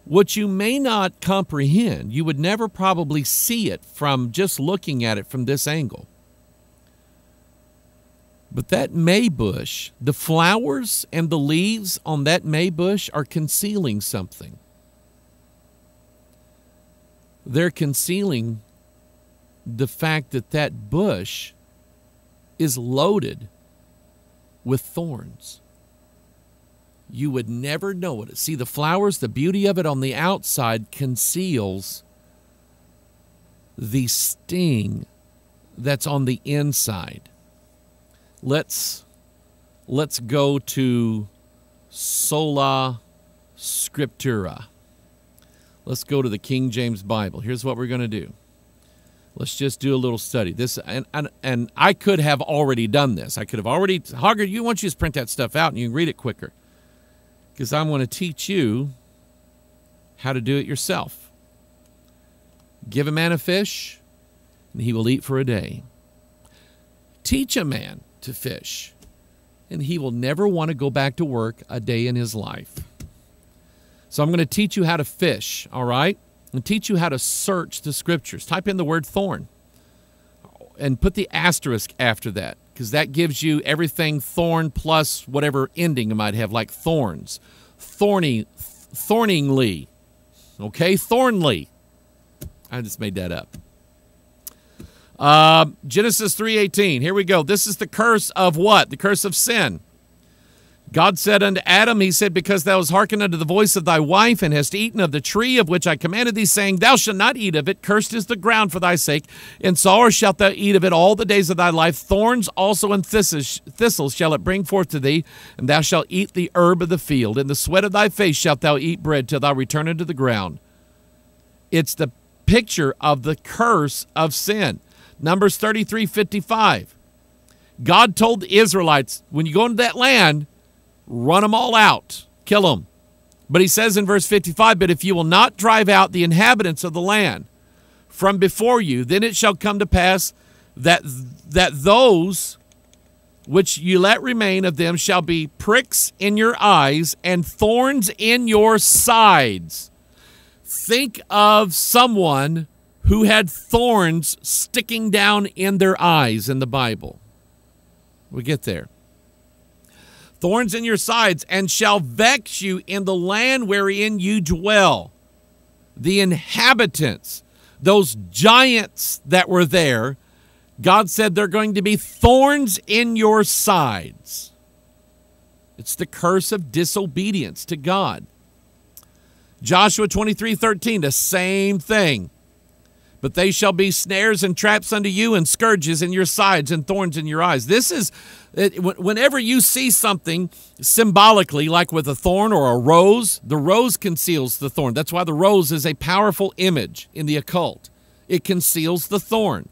What you may not comprehend, you would never probably see it from just looking at it from this angle. But that Maybush, the flowers and the leaves on that Maybush are concealing something. They're concealing the fact that that bush is loaded with thorns. You would never know it. See, the flowers, the beauty of it on the outside conceals the sting that's on the inside. Let's let's go to sola scriptura. Let's go to the King James Bible. Here's what we're going to do. Let's just do a little study. This and, and and I could have already done this. I could have already Hogger, you want you to print that stuff out and you can read it quicker. Because I'm going to teach you how to do it yourself. Give a man a fish, and he will eat for a day. Teach a man to fish, and he will never want to go back to work a day in his life. So I'm going to teach you how to fish, all right? and teach you how to search the scriptures. Type in the word thorn and put the asterisk after that because that gives you everything thorn plus whatever ending you might have, like thorns, thorny, thorningly. Okay, thornly. I just made that up. Uh, Genesis 3:18. Here we go. This is the curse of what? The curse of sin. God said unto Adam, He said, Because thou hast hearkened unto the voice of thy wife, and hast eaten of the tree of which I commanded thee, saying, Thou shalt not eat of it, cursed is the ground for thy sake, in sorrow shalt thou eat of it all the days of thy life. Thorns also and thistles shall it bring forth to thee, and thou shalt eat the herb of the field. In the sweat of thy face shalt thou eat bread till thou return unto the ground. It's the picture of the curse of sin. Numbers 33 55. God told the Israelites, when you go into that land, run them all out, kill them. But he says in verse 55 But if you will not drive out the inhabitants of the land from before you, then it shall come to pass that, that those which you let remain of them shall be pricks in your eyes and thorns in your sides. Think of someone who had thorns sticking down in their eyes in the Bible. We get there thorns in your sides, and shall vex you in the land wherein you dwell. The inhabitants, those giants that were there, God said they're going to be thorns in your sides. It's the curse of disobedience to God. Joshua 23 13, the same thing. But they shall be snares and traps unto you, and scourges in your sides, and thorns in your eyes. This is whenever you see something symbolically, like with a thorn or a rose, the rose conceals the thorn. That's why the rose is a powerful image in the occult. It conceals the thorn.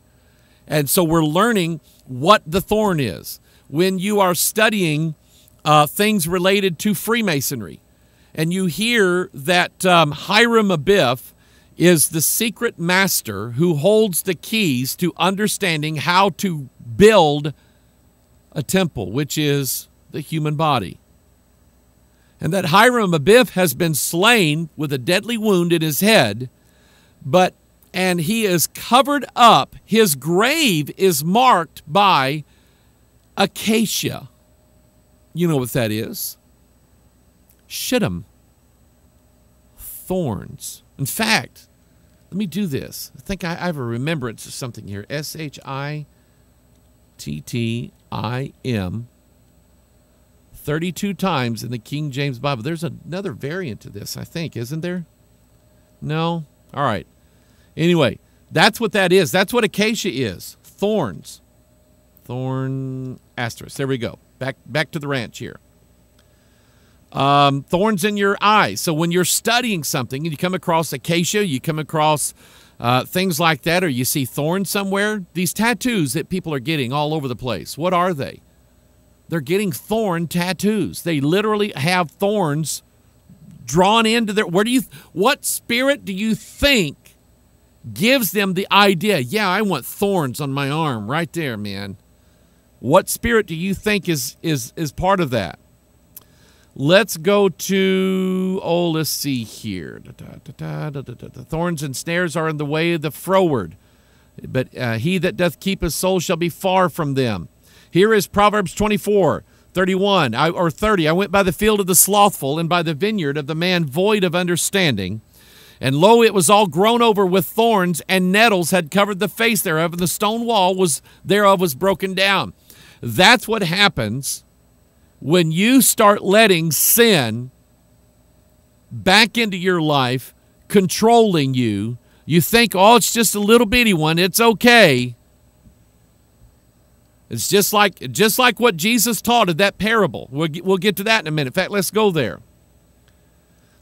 And so we're learning what the thorn is. When you are studying uh, things related to Freemasonry, and you hear that um, Hiram Abiff is the secret master who holds the keys to understanding how to build a temple, which is the human body. And that Hiram Abiff has been slain with a deadly wound in his head, but and he is covered up. His grave is marked by acacia. You know what that is? Shittim. Thorns. In fact, let me do this. I think I, I have a remembrance of something here. S H I T T I M. 32 times in the King James Bible. There's another variant to this, I think, isn't there? No? All right. Anyway, that's what that is. That's what acacia is. Thorns. Thorn asterisk. There we go. Back back to the ranch here. Um, thorns in your eyes. So when you're studying something and you come across acacia, you come across uh, things like that, or you see thorns somewhere, these tattoos that people are getting all over the place, what are they? They're getting thorn tattoos. They literally have thorns drawn into their. Where do you? What spirit do you think gives them the idea? Yeah, I want thorns on my arm right there, man. What spirit do you think is is is part of that? Let's go to, oh, let's see here. The thorns and snares are in the way of the froward, but uh, he that doth keep his soul shall be far from them. Here is Proverbs 24, 31 I, or 30. I went by the field of the slothful and by the vineyard of the man void of understanding. And lo, it was all grown over with thorns, and nettles had covered the face thereof, and the stone wall was thereof was broken down. That's what happens when you start letting sin back into your life, controlling you. You think, oh, it's just a little bitty one, it's okay. It's just like just like what Jesus taught in that parable. We'll get, we'll get to that in a minute. In fact, let's go there.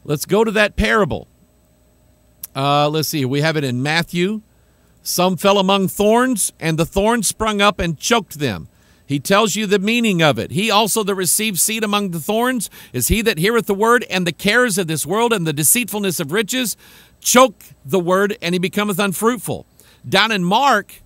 Let's go to that parable. Uh, let's see. We have it in Matthew. Some fell among thorns, and the thorns sprung up and choked them. He tells you the meaning of it. He also that receives seed among the thorns is he that heareth the word, and the cares of this world and the deceitfulness of riches choke the word, and he becometh unfruitful. Down in Mark,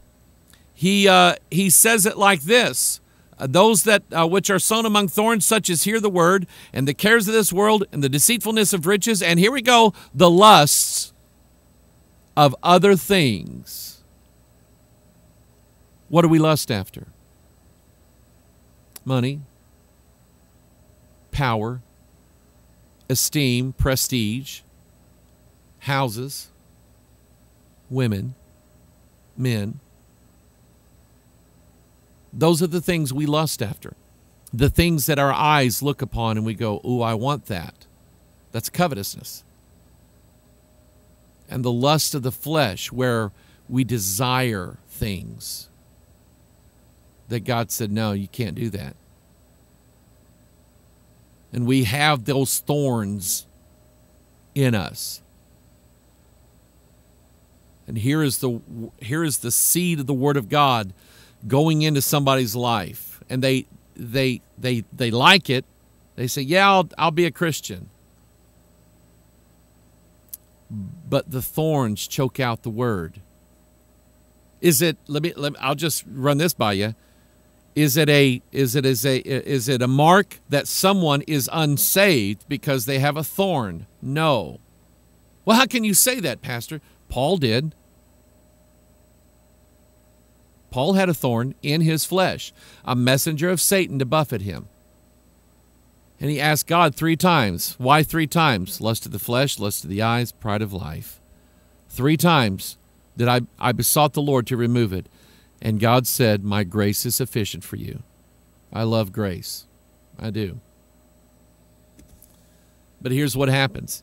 he uh, he says it like this: uh, Those that uh, which are sown among thorns, such as hear the word, and the cares of this world, and the deceitfulness of riches, and here we go, the lusts of other things. What do we lust after? Money, power, esteem, prestige, houses, women, men. Those are the things we lust after. The things that our eyes look upon and we go, Ooh, I want that. That's covetousness. And the lust of the flesh, where we desire things that God said, no, you can't do that. And we have those thorns in us. And here is the here is the seed of the word of God going into somebody's life. And they they they they like it. They say, "Yeah, I'll I'll be a Christian." But the thorns choke out the word. Is it let me, let me I'll just run this by you is it a is it is a is it a mark that someone is unsaved because they have a thorn? No. Well, how can you say that, pastor? Paul did. Paul had a thorn in his flesh, a messenger of Satan to buffet him. And he asked God three times. Why three times? Lust of the flesh, lust of the eyes, pride of life. Three times did I, I besought the Lord to remove it. And God said, My grace is sufficient for you. I love grace. I do. But here's what happens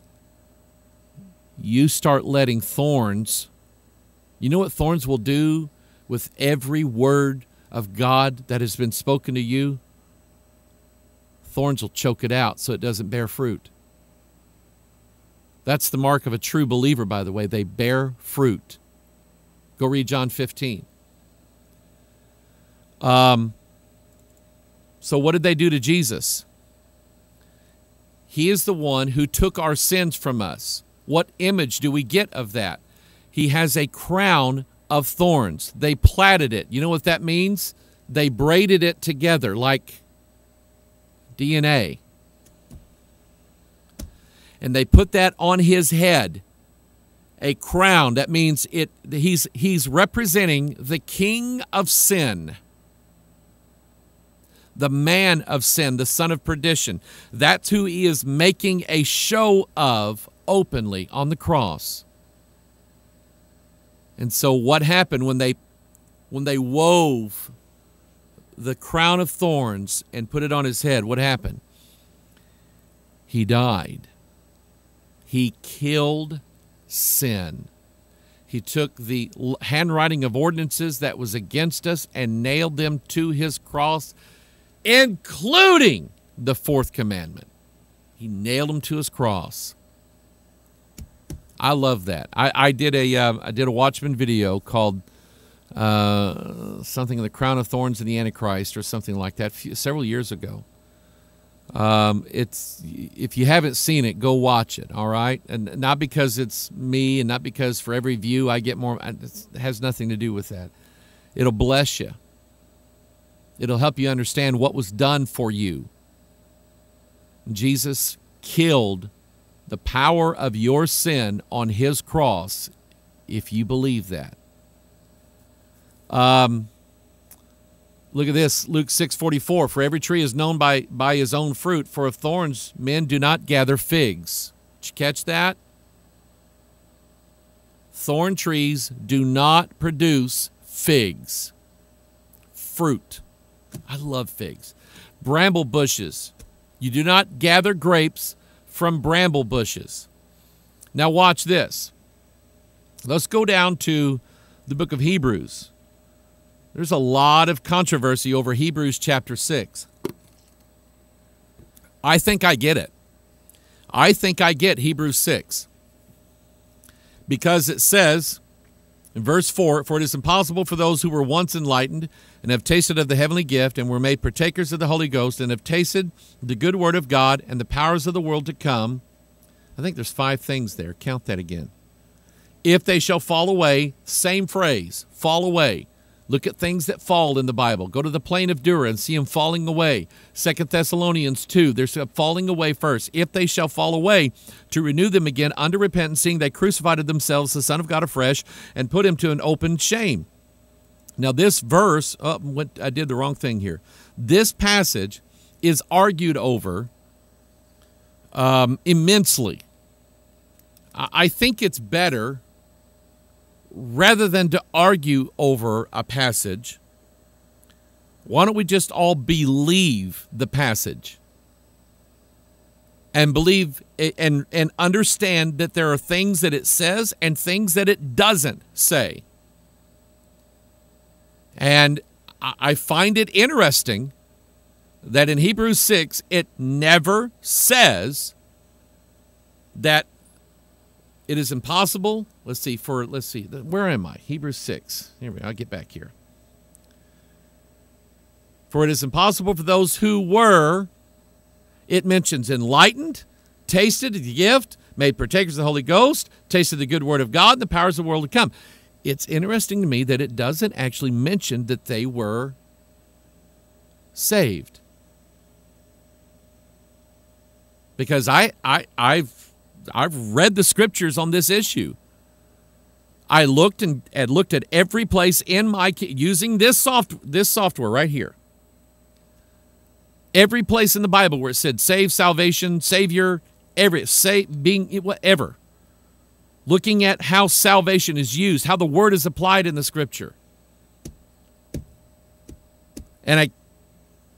you start letting thorns, you know what thorns will do with every word of God that has been spoken to you? Thorns will choke it out so it doesn't bear fruit. That's the mark of a true believer, by the way. They bear fruit. Go read John 15. Um, so, what did they do to Jesus? He is the one who took our sins from us. What image do we get of that? He has a crown of thorns. They plaited it. You know what that means? They braided it together like DNA. And they put that on his head. A crown. That means it he's he's representing the king of sin. The man of sin, the son of perdition. That's who he is making a show of openly on the cross. And so what happened when they when they wove the crown of thorns and put it on his head, what happened? He died. He killed sin. He took the handwriting of ordinances that was against us and nailed them to his cross, including the fourth commandment. He nailed them to his cross. I love that. I, I did a uh, I did a Watchman video called uh, something the crown of thorns and the Antichrist or something like that few, several years ago. Um, it's if you haven't seen it, go watch it. All right, and not because it's me, and not because for every view I get more. It has nothing to do with that. It'll bless you. It'll help you understand what was done for you. Jesus killed the power of your sin on his cross if you believe that. Um, look at this Luke 6:44 For every tree is known by by his own fruit for of thorns men do not gather figs. Did you catch that? Thorn trees do not produce figs. Fruit. I love figs. Bramble bushes. You do not gather grapes from bramble bushes. Now, watch this. Let's go down to the book of Hebrews. There's a lot of controversy over Hebrews chapter 6. I think I get it. I think I get Hebrews 6. Because it says in verse 4 For it is impossible for those who were once enlightened and have tasted of the heavenly gift and were made partakers of the Holy Ghost and have tasted the good word of God and the powers of the world to come. I think there's five things there. Count that again. If they shall fall away, same phrase, fall away. Look at things that fall in the Bible. Go to the plain of Dura and see them falling away. Second Thessalonians 2, there's a falling away first. If they shall fall away, to renew them again under repentance, seeing they crucified themselves the Son of God afresh and put him to an open shame. Now, this verse, oh, I did the wrong thing here. This passage is argued over um, immensely. I think it's better rather than to argue over a passage. Why don't we just all believe the passage and believe and and understand that there are things that it says and things that it doesn't say. And I find it interesting that in Hebrews 6, it never says that it is impossible. Let's see, for, let's see, where am I? Hebrews 6. Here we go. I'll get back here. For it is impossible for those who were, it mentions enlightened, tasted the gift, made partakers of the Holy Ghost, tasted the good word of God, and the powers of the world to come it's interesting to me that it doesn't actually mention that they were saved. Because I, I, I've, I've read the scriptures on this issue. I looked and, and looked at every place in my using this soft this software right here. Every place in the Bible where it said save, salvation, savior, every save being whatever looking at how salvation is used, how the word is applied in the scripture. And I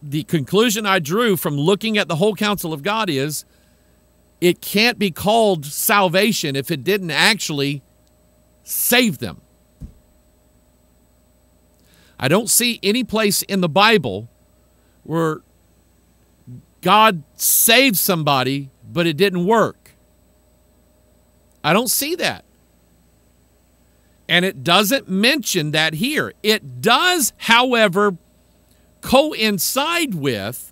the conclusion I drew from looking at the whole counsel of God is it can't be called salvation if it didn't actually save them. I don't see any place in the Bible where God saved somebody, but it didn't work. I don't see that. And it doesn't mention that here. It does, however, coincide with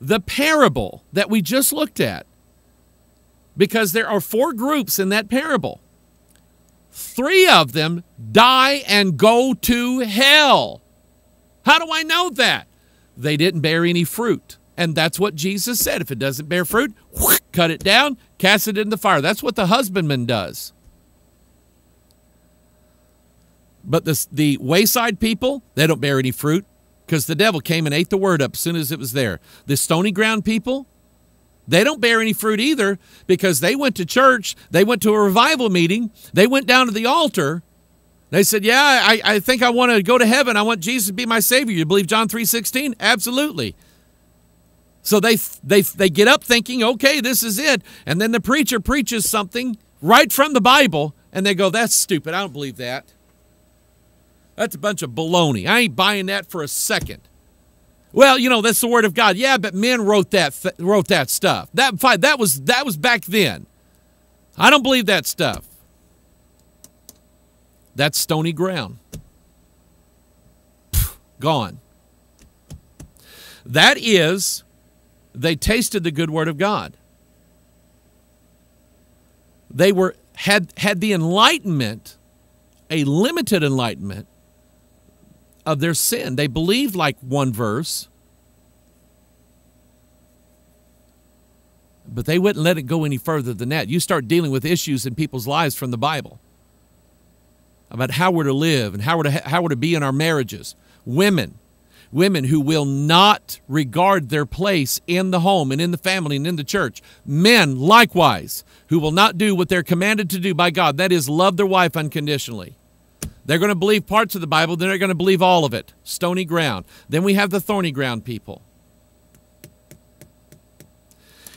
the parable that we just looked at. because there are four groups in that parable. Three of them die and go to hell. How do I know that? They didn't bear any fruit. And that's what Jesus said. If it doesn't bear fruit, cut it down, cast it in the fire. That's what the husbandman does. But the, the wayside people, they don't bear any fruit because the devil came and ate the word up as soon as it was there. The stony ground people, they don't bear any fruit either because they went to church, they went to a revival meeting, they went down to the altar. They said, Yeah, I, I think I want to go to heaven. I want Jesus to be my Savior. You believe John 3.16? Absolutely. So they, they, they get up thinking, okay, this is it. And then the preacher preaches something right from the Bible, and they go, That's stupid. I don't believe that. That's a bunch of baloney. I ain't buying that for a second. Well, you know that's the word of God. Yeah, but men wrote that wrote that stuff. That that was that was back then. I don't believe that stuff. That's stony ground. Gone. That is, they tasted the good word of God. They were had had the enlightenment, a limited enlightenment of their sin. They believed like one verse, but they wouldn't let it go any further than that. You start dealing with issues in people's lives from the Bible about how we're to live and how we're to, how we're to be in our marriages. Women, women who will not regard their place in the home and in the family and in the church. Men, likewise, who will not do what they're commanded to do by God that is, love their wife unconditionally. They're going to believe parts of the Bible, then they're going to believe all of it. Stony ground. Then we have the thorny ground people.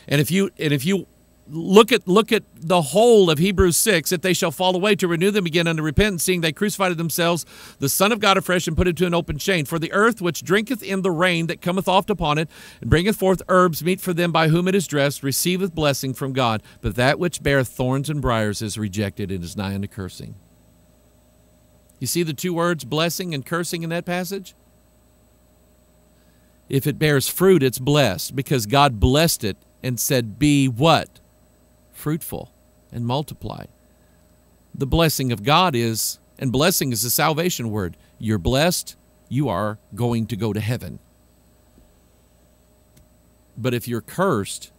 And if you and if you look at look at the whole of Hebrews 6 if they shall fall away to renew them again unto repentance seeing they crucified themselves the son of God afresh and put into an open chain for the earth which drinketh in the rain that cometh oft upon it and bringeth forth herbs meet for them by whom it is dressed receiveth blessing from God but that which beareth thorns and briers is rejected and is nigh unto cursing you see the two words blessing and cursing in that passage? If it bears fruit, it's blessed because God blessed it and said, Be what? Fruitful and multiply. The blessing of God is, and blessing is a salvation word. You're blessed, you are going to go to heaven. But if you're cursed,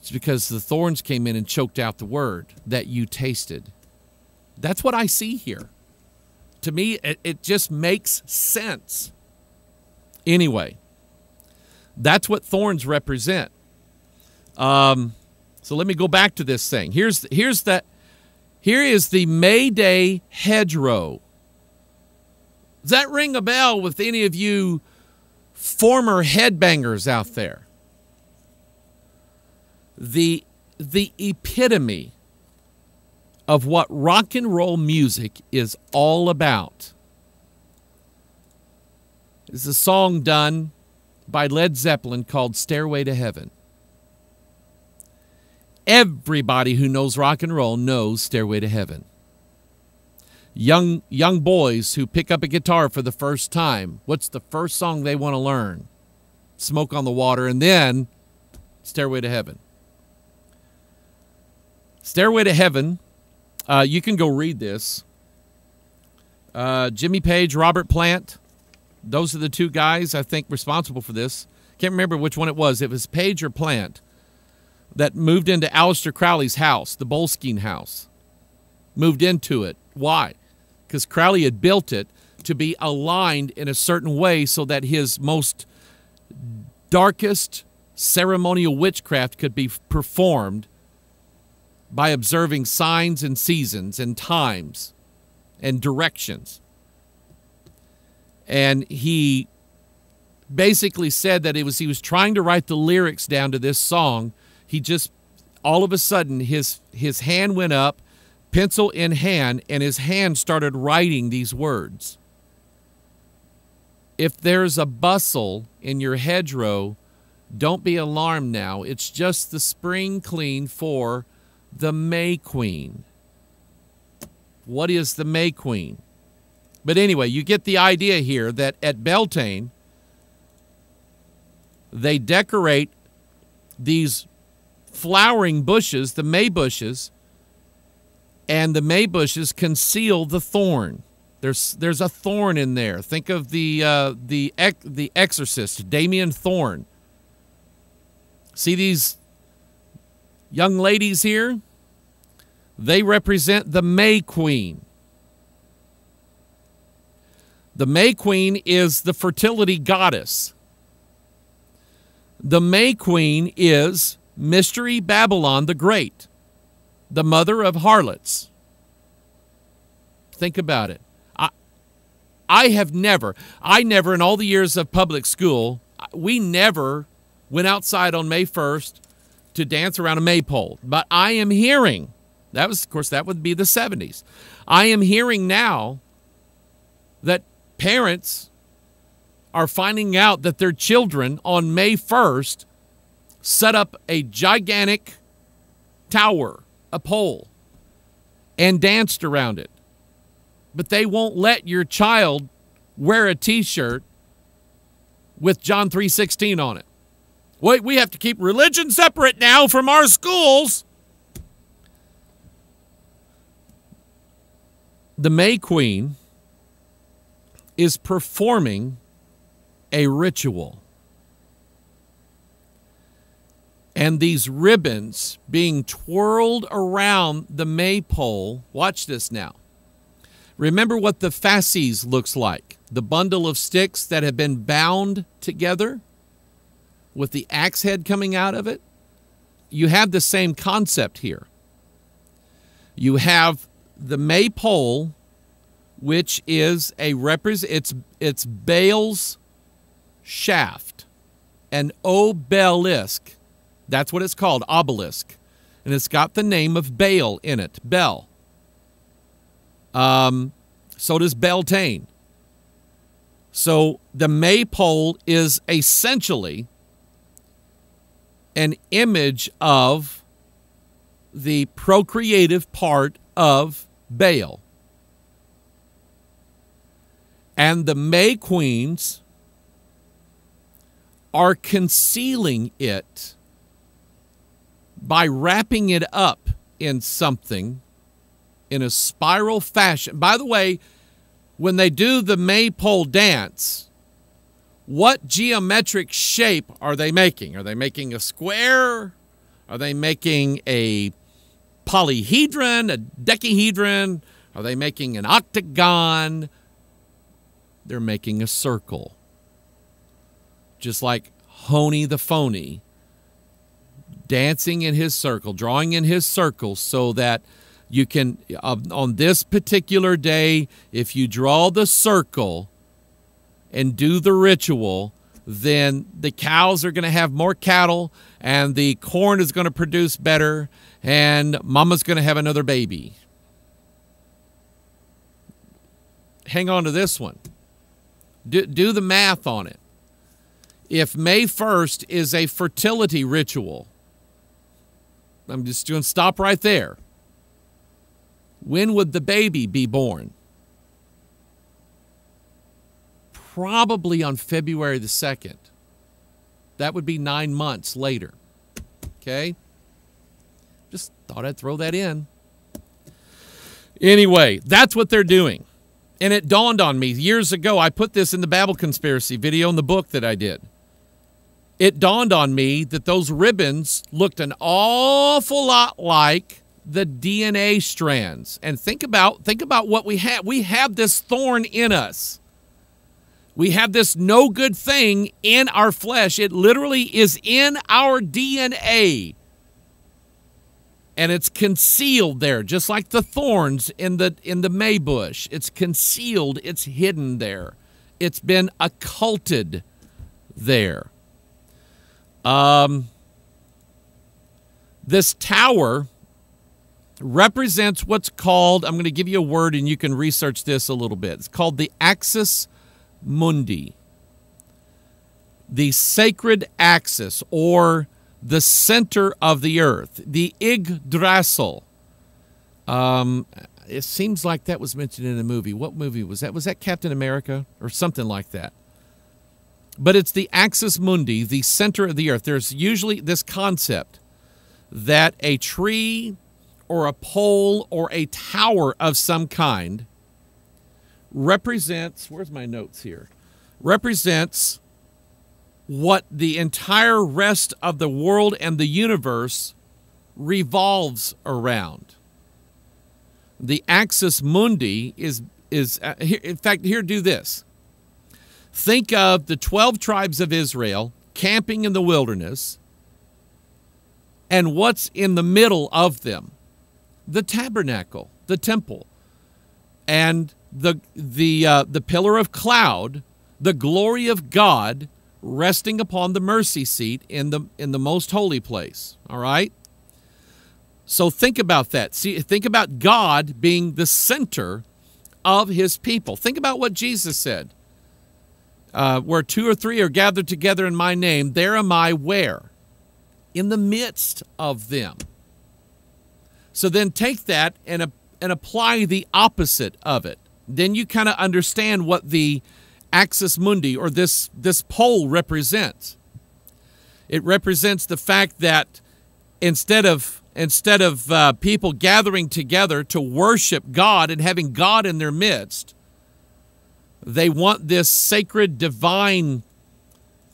it's because the thorns came in and choked out the word that you tasted. That's what I see here. To me, it, it just makes sense. Anyway, that's what thorns represent. Um, so let me go back to this thing. Here's here's that. Here is the May Day hedgerow. Does that ring a bell with any of you former headbangers out there? The the epitome of what rock and roll music is all about. Is a song done by Led Zeppelin called Stairway to Heaven. Everybody who knows rock and roll knows Stairway to Heaven. Young young boys who pick up a guitar for the first time, what's the first song they want to learn? Smoke on the Water and then Stairway to Heaven. Stairway to Heaven uh, you can go read this. Uh, Jimmy Page, Robert Plant, those are the two guys I think responsible for this. Can't remember which one it was. It was Page or Plant that moved into Aleister Crowley's house, the Boleskine house. Moved into it. Why? Because Crowley had built it to be aligned in a certain way so that his most darkest ceremonial witchcraft could be performed by observing signs and seasons and times and directions. And he basically said that it was he was trying to write the lyrics down to this song. He just all of a sudden his his hand went up, pencil in hand, and his hand started writing these words. If there's a bustle in your hedgerow, don't be alarmed now. It's just the spring clean for the May Queen. What is the May Queen? But anyway, you get the idea here that at Beltane, they decorate these flowering bushes, the May bushes, and the May bushes conceal the thorn. There's there's a thorn in there. Think of the uh, the the Exorcist, Damien Thorn. See these young ladies here? They represent the May Queen. The May Queen is the fertility goddess. The May Queen is Mystery Babylon the Great, the mother of harlots. Think about it. I, I have never, I never, in all the years of public school, we never went outside on May 1st to dance around a maypole. But I am hearing, that was, of course, that would be the 70s. I am hearing now that parents are finding out that their children on May 1st set up a gigantic tower, a pole, and danced around it. But they won't let your child wear a t-shirt with John 3:16 on it. Wait, we have to keep religion separate now from our schools. The May Queen is performing a ritual. And these ribbons being twirled around the maypole. Watch this now. Remember what the fasces looks like the bundle of sticks that have been bound together with the axe head coming out of it. You have the same concept here. You have the maypole which is a represent it's it's Baal's shaft, an obelisk. That's what it's called, obelisk, and it's got the name of Baal in it, Bel. Um, so does Beltane. So the maypole is essentially an image of the procreative part of Baal and the May Queens are concealing it by wrapping it up in something in a spiral fashion. By the way, when they do the maypole dance, what geometric shape are they making? Are they making a square? Are they making a polyhedron, a decahedron? Are they making an octagon? they're making a circle. Just like Honi the phony dancing in his circle, drawing in his circle so that you can, uh, on this particular day, if you draw the circle and do the ritual, then the cows are going to have more cattle and the corn is going to produce better and mama's going to have another baby. Hang on to this one. Do, do the math on it. If May 1st is a fertility ritual, I'm just going to stop right there. When would the baby be born? Probably on February the 2nd. That would be nine months later. Okay? Just thought I'd throw that in. Anyway, that's what they're doing. And it dawned on me years ago. I put this in the Babel conspiracy video in the book that I did. It dawned on me that those ribbons looked an awful lot like the DNA strands. And think about think about what we have. We have this thorn in us. We have this no good thing in our flesh. It literally is in our DNA and it's concealed there just like the thorns in the in the may bush it's concealed it's hidden there it's been occulted there um, this tower represents what's called i'm going to give you a word and you can research this a little bit it's called the axis mundi the sacred axis or the center of the earth, the Yggdrasil. Um, it seems like that was mentioned in a movie. What movie was that? Was that Captain America or something like that? But it's the axis mundi, the center of the earth. There's usually this concept that a tree or a pole or a tower of some kind represents, where's my notes here? Represents what the entire rest of the world and the universe revolves around. The axis mundi is is uh, here, in fact here do this. Think of the 12 tribes of Israel camping in the wilderness and what's in the middle of them? The tabernacle, the temple. And the the uh, the pillar of cloud, the glory of God resting upon the mercy seat in the in the most holy place. All right? So think about that. See think about God being the center of his people. Think about what Jesus said. Uh, where two or three are gathered together in my name, there am I where? In the midst of them. So then take that and, and apply the opposite of it. Then you kind of understand what the axis mundi or this, this pole represents. It represents the fact that instead of instead of uh, people gathering together to worship God and having God in their midst, they want this sacred divine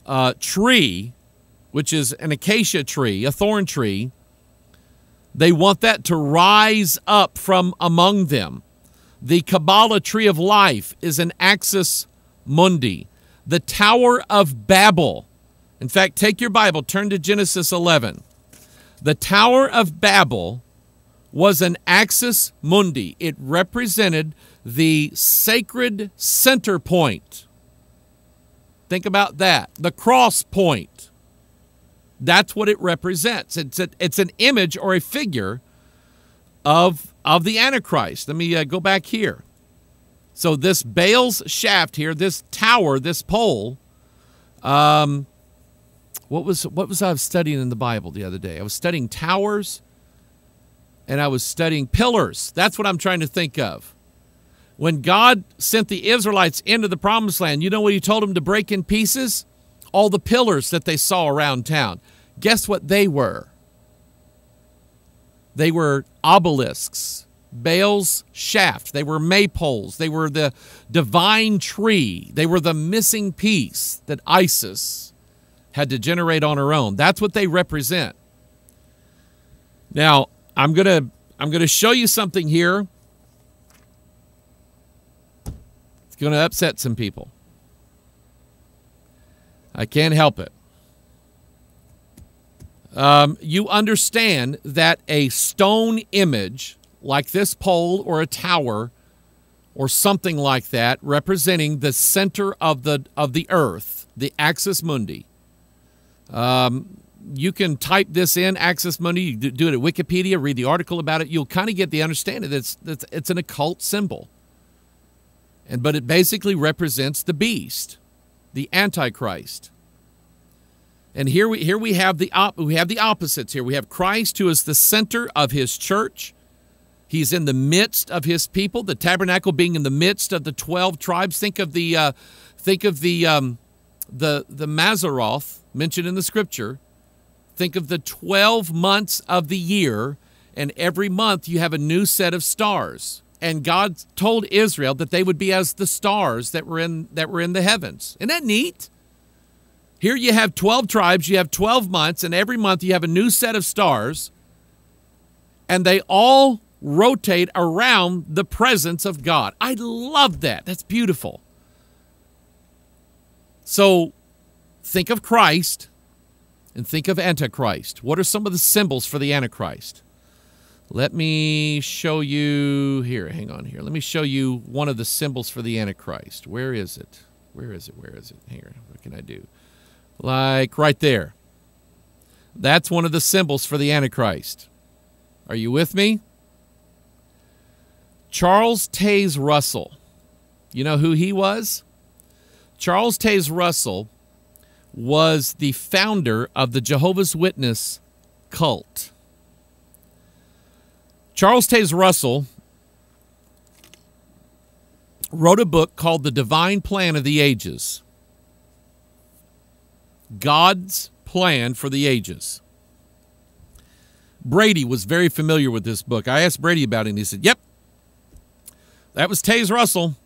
uh, tree, which is an acacia tree, a thorn tree. They want that to rise up from among them. The Kabbalah tree of life is an axis mundi. The Tower of Babel. In fact, take your Bible, turn to Genesis 11. The Tower of Babel was an axis mundi. It represented the sacred center point. Think about that. The cross point. That's what it represents. It's, a, it's an image or a figure of, of the Antichrist. Let me uh, go back here. So this Baal's shaft here, this tower, this pole, um, what was what was I studying in the Bible the other day? I was studying towers and I was studying pillars. That's what I'm trying to think of. When God sent the Israelites into the promised land, you know what he told them to break in pieces? All the pillars that they saw around town. Guess what they were? They were obelisks, Baal's shaft. They were maypoles. They were the divine tree. They were the missing piece that Isis had to generate on her own. That's what they represent. Now, I'm going to I'm going to show you something here. It's going to upset some people. I can't help it. Um, you understand that a stone image like this pole or a tower or something like that representing the center of the of the earth the axis mundi um, you can type this in axis mundi you do it at wikipedia read the article about it you'll kind of get the understanding that it's, it's, it's an occult symbol and but it basically represents the beast the antichrist. And here we here we have the op, we have the opposites here. We have christ who is the center of his church. He's in the midst of his people the tabernacle being in the midst of the 12 tribes. Think of the uh, think of the um, the the Mazzaroth mentioned in the scripture. Think of the 12 months of the year, and every month you have a new set of stars. And God told Israel that they would be as the stars that were in that were in the heavens. Isn't that neat? Here you have 12 tribes, you have 12 months, and every month you have a new set of stars, and they all rotate around the presence of God. I love that. That's beautiful. So think of Christ and think of Antichrist. What are some of the symbols for the Antichrist? Let me show you here. Hang on here. Let me show you one of the symbols for the Antichrist. Where is it? Where is it? Where is it? Here. What can I do? Like right there. That's one of the symbols for the Antichrist. Are you with me? Charles Taze Russell. You know who he was? Charles Taze Russell was the founder of the Jehovah's Witness cult. Charles Taze Russell wrote a book called The Divine Plan of the Ages. God's plan for the ages. Brady was very familiar with this book. I asked Brady about it, and he said, Yep, that was Taze Russell.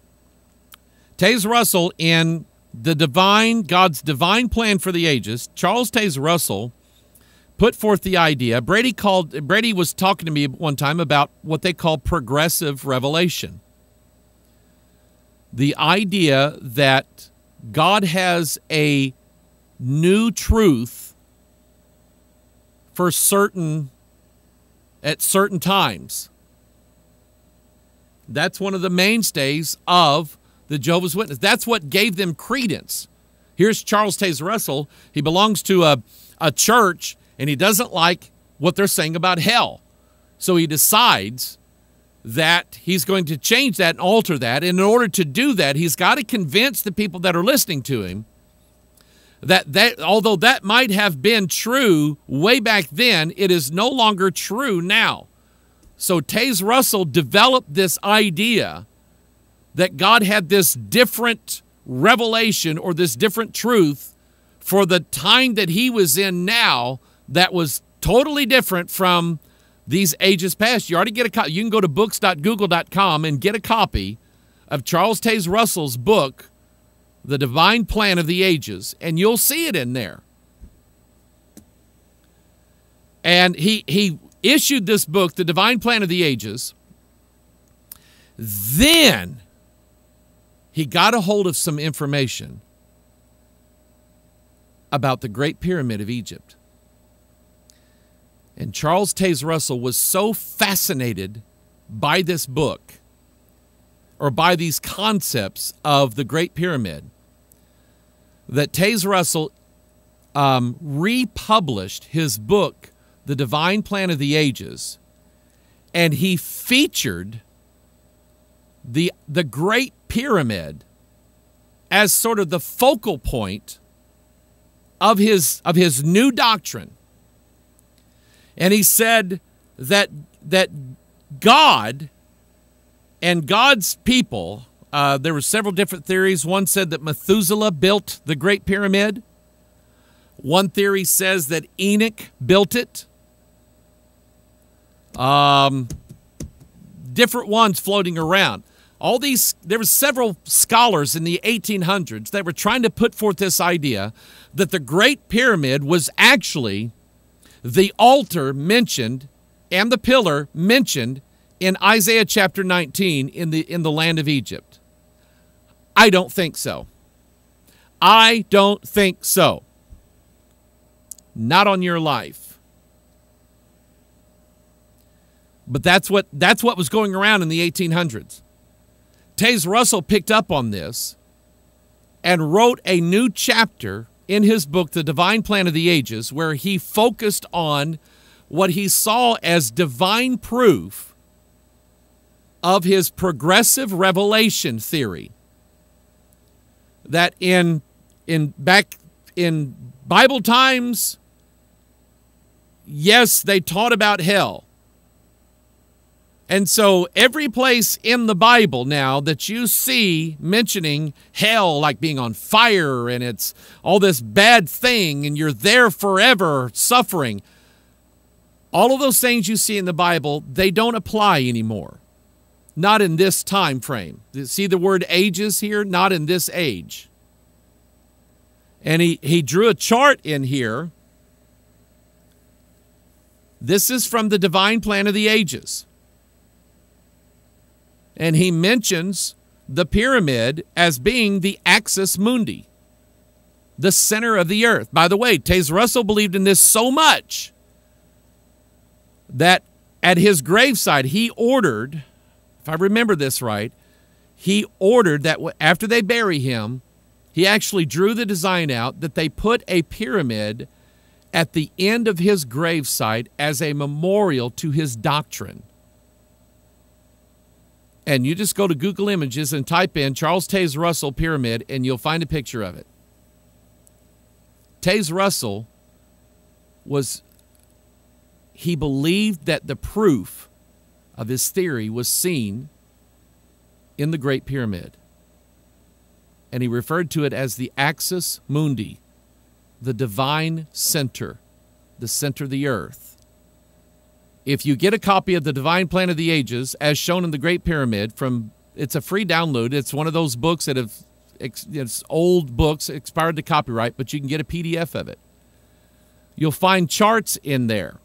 Taze Russell in the divine, God's divine plan for the ages, Charles Taze Russell put forth the idea. Brady called Brady was talking to me one time about what they call progressive revelation. The idea that God has a new truth for certain at certain times. That's one of the mainstays of the Jehovah's Witness. That's what gave them credence. Here's Charles Taze Russell. He belongs to a, a church and he doesn't like what they're saying about hell. So he decides that he's going to change that and alter that. And in order to do that, he's got to convince the people that are listening to him that that although that might have been true way back then, it is no longer true now. So Taze Russell developed this idea that God had this different revelation or this different truth for the time that he was in now that was totally different from these ages past. You already get a copy. You can go to books.google.com and get a copy of Charles Taze Russell's book, The Divine Plan of the Ages, and you'll see it in there. And he he issued this book, The Divine Plan of the Ages. Then he got a hold of some information about the Great Pyramid of Egypt. And Charles Taze Russell was so fascinated by this book or by these concepts of the Great Pyramid that Taze Russell um, republished his book, The Divine Plan of the Ages, and he featured the, the Great Pyramid as sort of the focal point of his, of his new doctrine and he said that that God and God's people. Uh, there were several different theories. One said that Methuselah built the Great Pyramid. One theory says that Enoch built it. Um, different ones floating around. All these, there were several scholars in the 1800s that were trying to put forth this idea that the Great Pyramid was actually the altar mentioned and the pillar mentioned in Isaiah chapter 19 in the in the land of Egypt? I don't think so. I don't think so. Not on your life. But that's what that's what was going around in the 1800s. Taze Russell picked up on this and wrote a new chapter in his book, The Divine Plan of the Ages, where he focused on what he saw as divine proof of his progressive revelation theory. That in, in back in Bible times, yes, they taught about hell. And so every place in the Bible now that you see mentioning hell like being on fire and it's all this bad thing and you're there forever suffering, all of those things you see in the Bible, they don't apply anymore. Not in this time frame. See the word ages here? Not in this age. And he, he drew a chart in here. This is from the divine plan of the ages and he mentions the pyramid as being the axis mundi, the center of the earth. By the way, Taze Russell believed in this so much that at his graveside, he ordered, if I remember this right, he ordered that after they bury him, he actually drew the design out that they put a pyramid at the end of his gravesite as a memorial to his doctrine. And you just go to Google Images and type in Charles Taze Russell Pyramid, and you'll find a picture of it. Taze Russell was, he believed that the proof of his theory was seen in the Great Pyramid. And he referred to it as the axis mundi, the divine center, the center of the earth. If you get a copy of the Divine Plan of the Ages, as shown in the Great Pyramid, from it's a free download. It's one of those books that have it's old books expired to copyright, but you can get a PDF of it. You'll find charts in there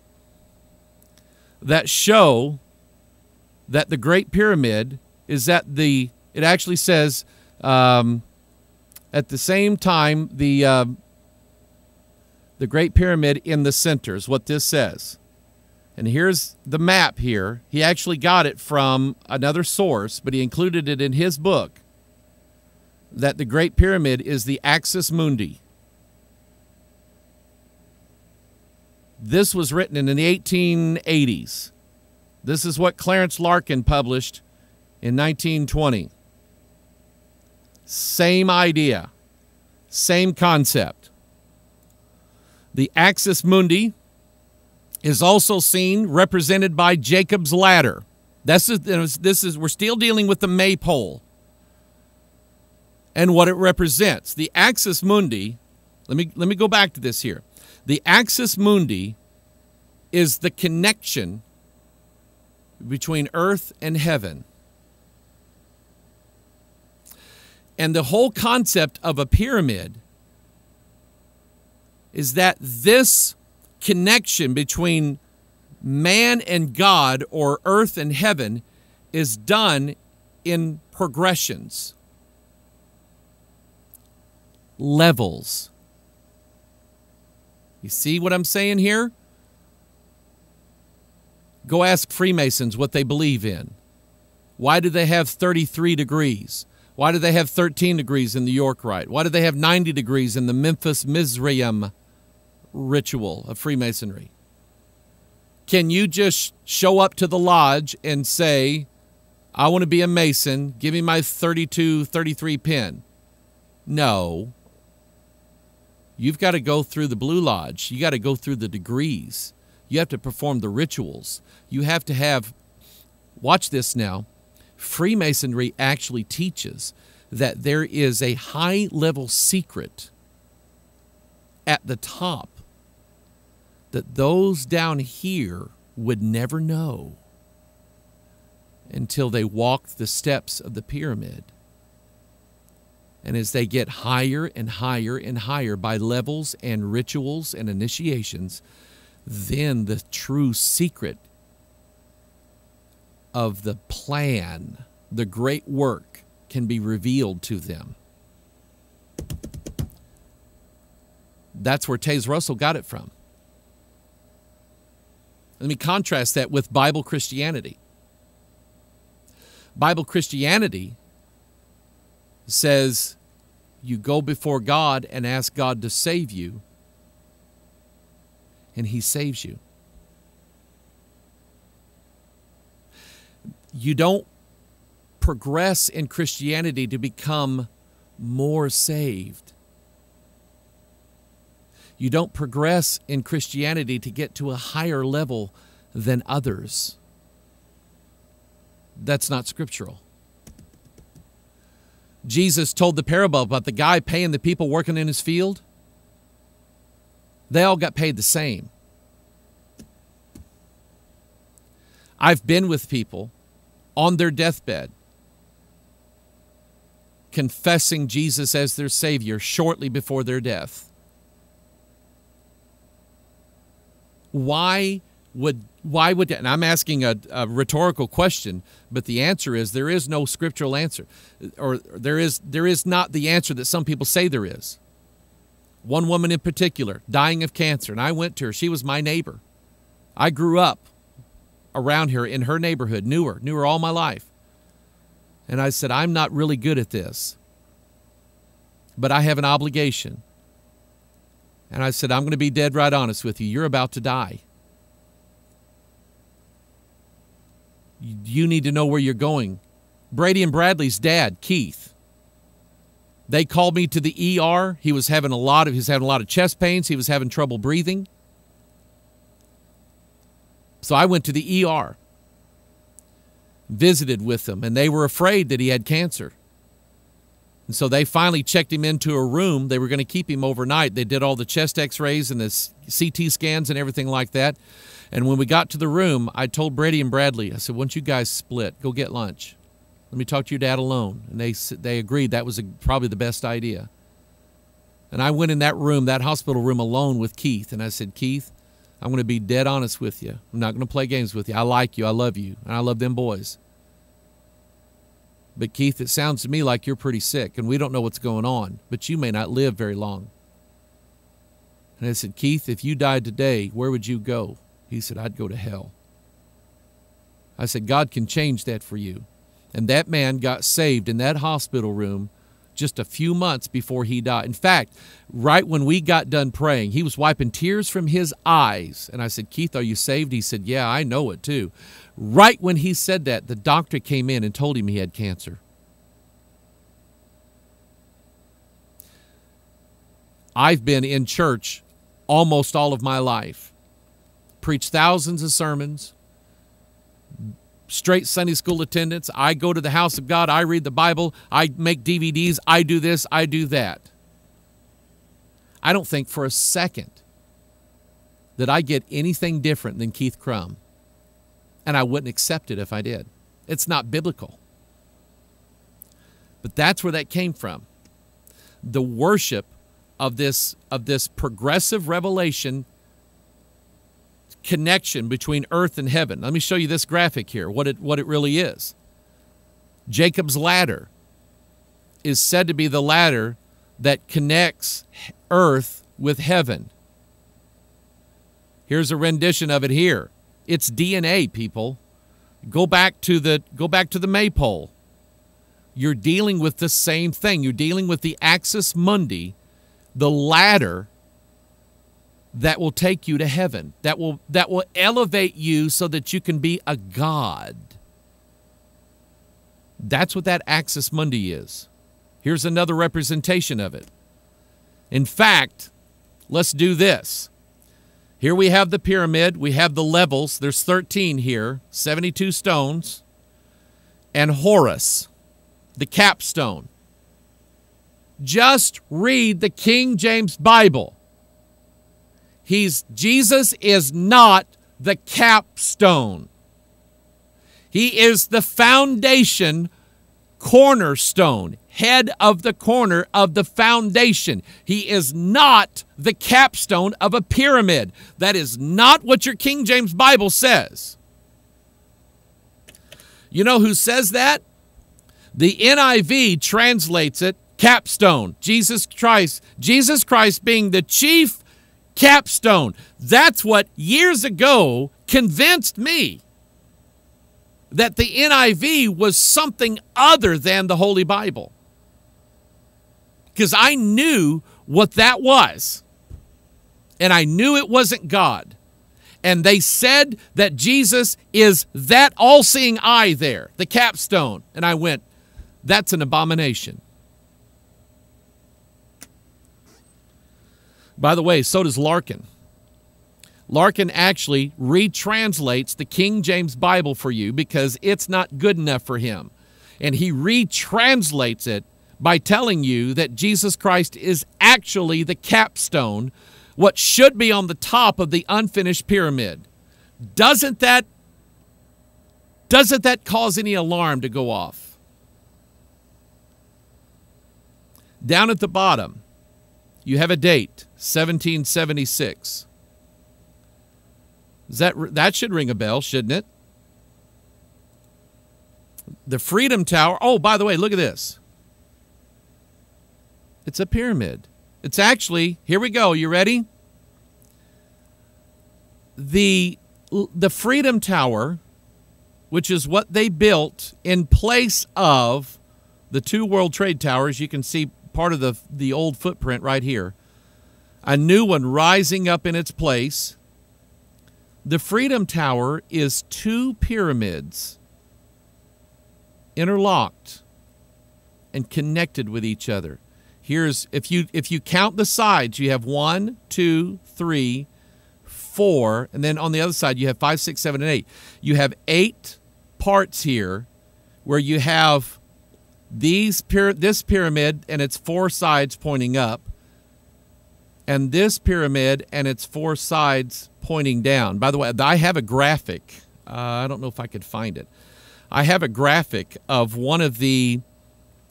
that show that the Great Pyramid is at the. It actually says um, at the same time the uh, the Great Pyramid in the center is what this says. And here's the map here. He actually got it from another source, but he included it in his book that the Great Pyramid is the Axis Mundi. This was written in the 1880s. This is what Clarence Larkin published in 1920. Same idea, same concept. The Axis Mundi is also seen represented by Jacob's ladder. This is, this is we're still dealing with the maypole and what it represents. The axis mundi, let me let me go back to this here. The axis mundi is the connection between earth and heaven. And the whole concept of a pyramid is that this connection between man and God or earth and heaven is done in progressions, levels. You see what I'm saying here? Go ask Freemasons what they believe in. Why do they have 33 degrees? Why do they have 13 degrees in the York Rite? Why do they have 90 degrees in the Memphis Mizraim ritual of Freemasonry? Can you just show up to the lodge and say, I want to be a Mason, give me my 32, 33 pin? No. You've got to go through the Blue Lodge. You got to go through the degrees. You have to perform the rituals. You have to have, watch this now. Freemasonry actually teaches that there is a high level secret at the top that those down here would never know until they walked the steps of the pyramid. And as they get higher and higher and higher by levels and rituals and initiations, then the true secret of the plan, the great work, can be revealed to them. That's where Taze Russell got it from. Let me contrast that with Bible Christianity. Bible Christianity says you go before God and ask God to save you, and He saves you. You don't progress in Christianity to become more saved. You don't progress in Christianity to get to a higher level than others. That's not scriptural. Jesus told the parable about the guy paying the people working in his field. They all got paid the same. I've been with people on their deathbed confessing Jesus as their Savior shortly before their death. Why would why would and I'm asking a, a, rhetorical question, but the answer is there is no scriptural answer, or there is there is not the answer that some people say there is. One woman in particular dying of cancer, and I went to her. She was my neighbor. I grew up around here in her neighborhood, knew her, knew her all my life. And I said, I'm not really good at this, but I have an obligation and I said, I'm going to be dead right honest with you. You're about to die. You need to know where you're going. Brady and Bradley's dad, Keith, they called me to the ER. He was having a lot of he was having a lot of chest pains. He was having trouble breathing. So I went to the ER, visited with them, and they were afraid that he had cancer. And so they finally checked him into a room. They were going to keep him overnight. They did all the chest x rays and the CT scans and everything like that. And when we got to the room, I told Brady and Bradley, I said, "Once you guys split, go get lunch. Let me talk to your dad alone." And they they agreed that was a, probably the best idea. And I went in that room, that hospital room, alone with Keith, and I said, "Keith, I'm going to be dead honest with you. I'm not going to play games with you. I like you. I love you, and I love them boys." But Keith, it sounds to me like you're pretty sick, and we don't know what's going on. But you may not live very long. And I said, Keith, if you died today, where would you go? He said, I'd go to hell. I said, God can change that for you. And that man got saved in that hospital room just a few months before he died. In fact, right when we got done praying, he was wiping tears from his eyes. And I said, Keith, are you saved? He said, Yeah, I know it too. Right when he said that, the doctor came in and told him he had cancer. I've been in church almost all of my life preached thousands of sermons, straight Sunday school attendance. I go to the house of God. I read the Bible. I make DVDs. I do this. I do that. I don't think for a second that I get anything different than Keith Crum. And I wouldn't accept it if I did. It's not biblical. But that's where that came from. The worship of this of this progressive revelation connection between earth and heaven. Let me show you this graphic here, what it, what it really is. Jacob's ladder is said to be the ladder that connects earth with heaven. Here's a rendition of it here. It's DNA, people. Go back to the go back to the maypole. You're dealing with the same thing. You're dealing with the axis mundi, the ladder that will take you to heaven, that will, that will elevate you so that you can be a God. That's what that axis mundi is. Here's another representation of it. In fact, let's do this. Here we have the pyramid, we have the levels. There's 13 here, 72 stones, and Horus, the capstone. Just read the King James Bible. He's Jesus is not the capstone. He is the foundation cornerstone, head of the corner of the foundation. He is not the capstone of a pyramid. That is not what your King James Bible says. You know who says that? The NIV translates it capstone. Jesus Christ, Jesus Christ being the chief capstone. That's what years ago convinced me that the NIV was something other than the Holy Bible. Because I knew what that was. And I knew it wasn't God. And they said that Jesus is that all seeing eye there, the capstone. And I went, that's an abomination. By the way, so does Larkin. Larkin actually retranslates the King James Bible for you because it's not good enough for him. And he retranslates it by telling you that Jesus Christ is actually the capstone, what should be on the top of the unfinished pyramid. Doesn't that doesn't that cause any alarm to go off? Down at the bottom, you have a date, 1776. That, that should ring a bell, shouldn't it? The Freedom Tower. Oh, by the way, look at this. It's a pyramid. It's actually, here we go. You ready? The, the Freedom Tower, which is what they built in place of the two World Trade Towers, you can see part of the, the old footprint right here. A new one rising up in its place. The Freedom Tower is two pyramids interlocked and connected with each other. Here's if you if you count the sides, you have one, two, three, four, and then on the other side you have five, six, seven, and eight. You have eight parts here where you have these this pyramid and its four sides pointing up and this pyramid and its four sides pointing down. By the way, I have a graphic. Uh, I don't know if I could find it. I have a graphic of one of the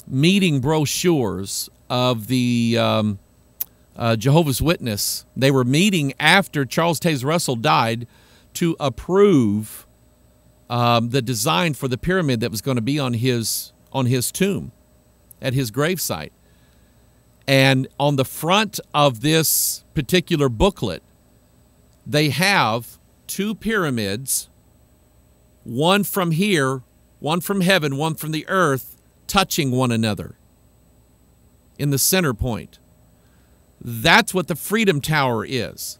meeting brochures of the um, uh, Jehovah's Witness. They were meeting after Charles Taze Russell died to approve um, the design for the pyramid that was going to be on his on his tomb at his gravesite. And on the front of this particular booklet, they have two pyramids, one from here, one from heaven, one from the earth, touching one another in the center point. That's what the Freedom Tower is.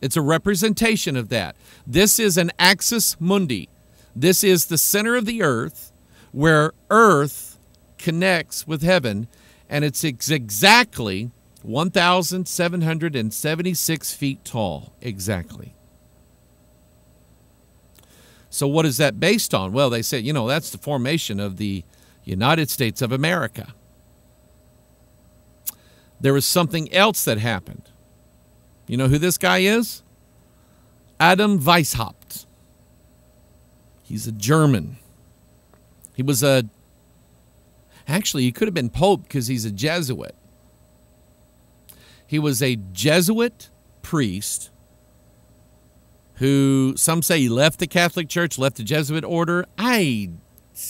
It's a representation of that. This is an axis mundi. This is the center of the earth where earth connects with heaven, and it's exactly 1,776 feet tall. Exactly. So, what is that based on? Well, they said, you know, that's the formation of the United States of America. There was something else that happened. You know who this guy is? Adam Weishaupt. He's a German. He was a, actually, he could have been Pope because he's a Jesuit. He was a Jesuit priest who some say he left the Catholic Church, left the Jesuit order. I,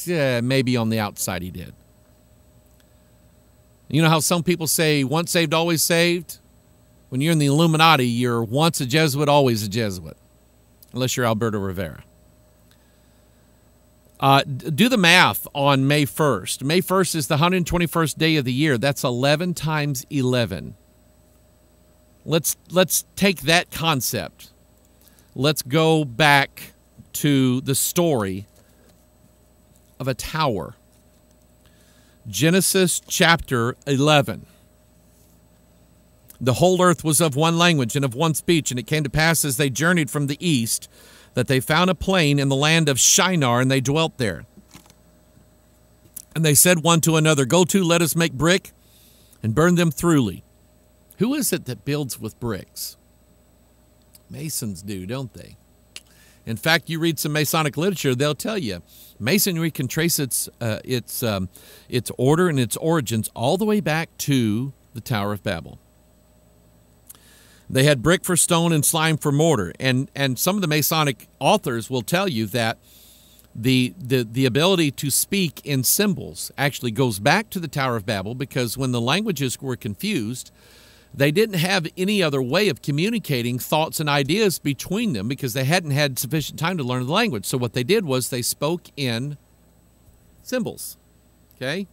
uh, maybe on the outside he did. You know how some people say once saved, always saved? When you're in the Illuminati, you're once a Jesuit, always a Jesuit, unless you're Alberto Rivera. Uh, do the math on May 1st. May 1st is the 121st day of the year. That's 11 times 11. Let's let's take that concept. Let's go back to the story of a tower. Genesis chapter 11. The whole earth was of one language and of one speech, and it came to pass as they journeyed from the east that they found a plain in the land of Shinar, and they dwelt there. And they said one to another, Go to, let us make brick and burn them throughly. Who is it that builds with bricks? Masons do, don't they? In fact, you read some Masonic literature, they'll tell you Masonry can trace its uh, its um, its order and its origins all the way back to the Tower of Babel. They had brick for stone and slime for mortar, and and some of the Masonic authors will tell you that the the the ability to speak in symbols actually goes back to the Tower of Babel because when the languages were confused, they didn't have any other way of communicating thoughts and ideas between them because they hadn't had sufficient time to learn the language. So what they did was they spoke in symbols. Okay?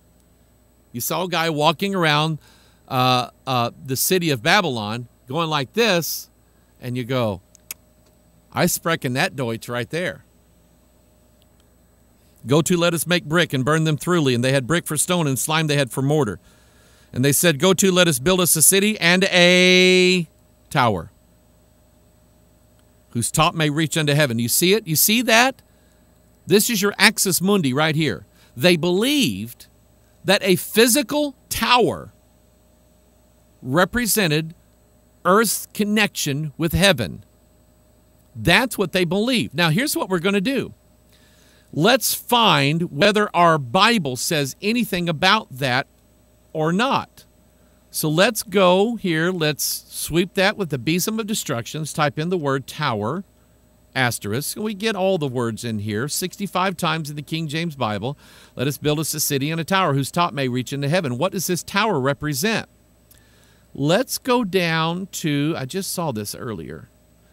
You saw a guy walking around uh, uh, the city of Babylon going like this, and you go, I sprechen that Deutsch right there. Go to, let us make brick and burn them throughly. And they had brick for stone and slime they had for mortar. And they said, Go to, let us build us a city and a tower whose top may reach unto heaven. You see it? You see that? This is your axis mundi right here. They believed that a physical tower represented Earth's connection with heaven. That's what they believe. Now, here's what we're going to do. Let's find whether our Bible says anything about that or not. So let's go here. Let's sweep that with the besom of destructions. Type in the word tower, asterisk. We get all the words in here 65 times in the King James Bible. Let us build us a city and a tower whose top may reach into heaven. What does this tower represent? Let's go down to, I just saw this earlier.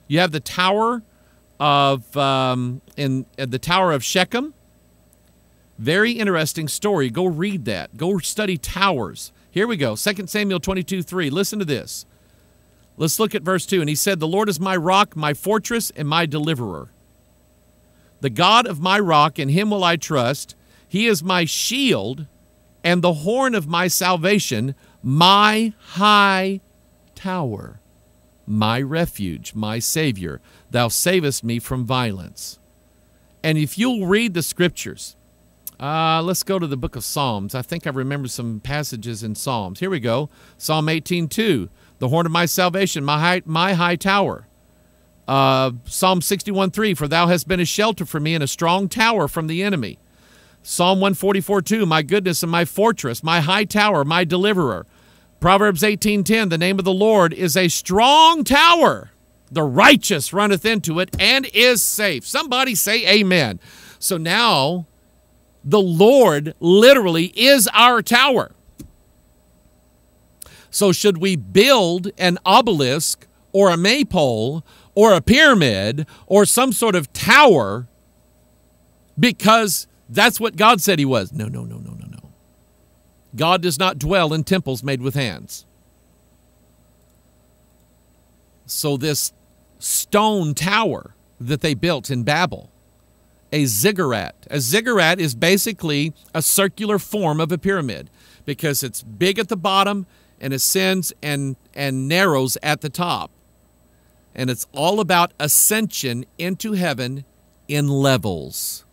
You have the tower of, um, in, uh, the tower of Shechem. Very interesting story. Go read that. Go study towers. Here we go. 2 Samuel 22 3. Listen to this. Let's look at verse 2. And he said, The Lord is my rock, my fortress, and my deliverer. The God of my rock, in him will I trust. He is my shield and the horn of my salvation, my high tower, my refuge, my Savior. Thou savest me from violence. And if you'll read the scriptures, uh, let's go to the book of Psalms. I think I remember some passages in Psalms. Here we go. Psalm 18:2. the horn of my salvation, my high, my high tower. Uh, Psalm 61 3, for thou hast been a shelter for me and a strong tower from the enemy. Psalm 144 2, my goodness and my fortress, my high tower, my deliverer. Proverbs 18:10 The name of the Lord is a strong tower. The righteous runneth into it and is safe. Somebody say amen. So now the Lord literally is our tower. So should we build an obelisk or a maypole or a pyramid or some sort of tower because that's what God said he was? No, no, no, no. God does not dwell in temples made with hands. So, this stone tower that they built in Babel, a ziggurat. A ziggurat is basically a circular form of a pyramid because it's big at the bottom and ascends and, and narrows at the top. And it's all about ascension into heaven in levels.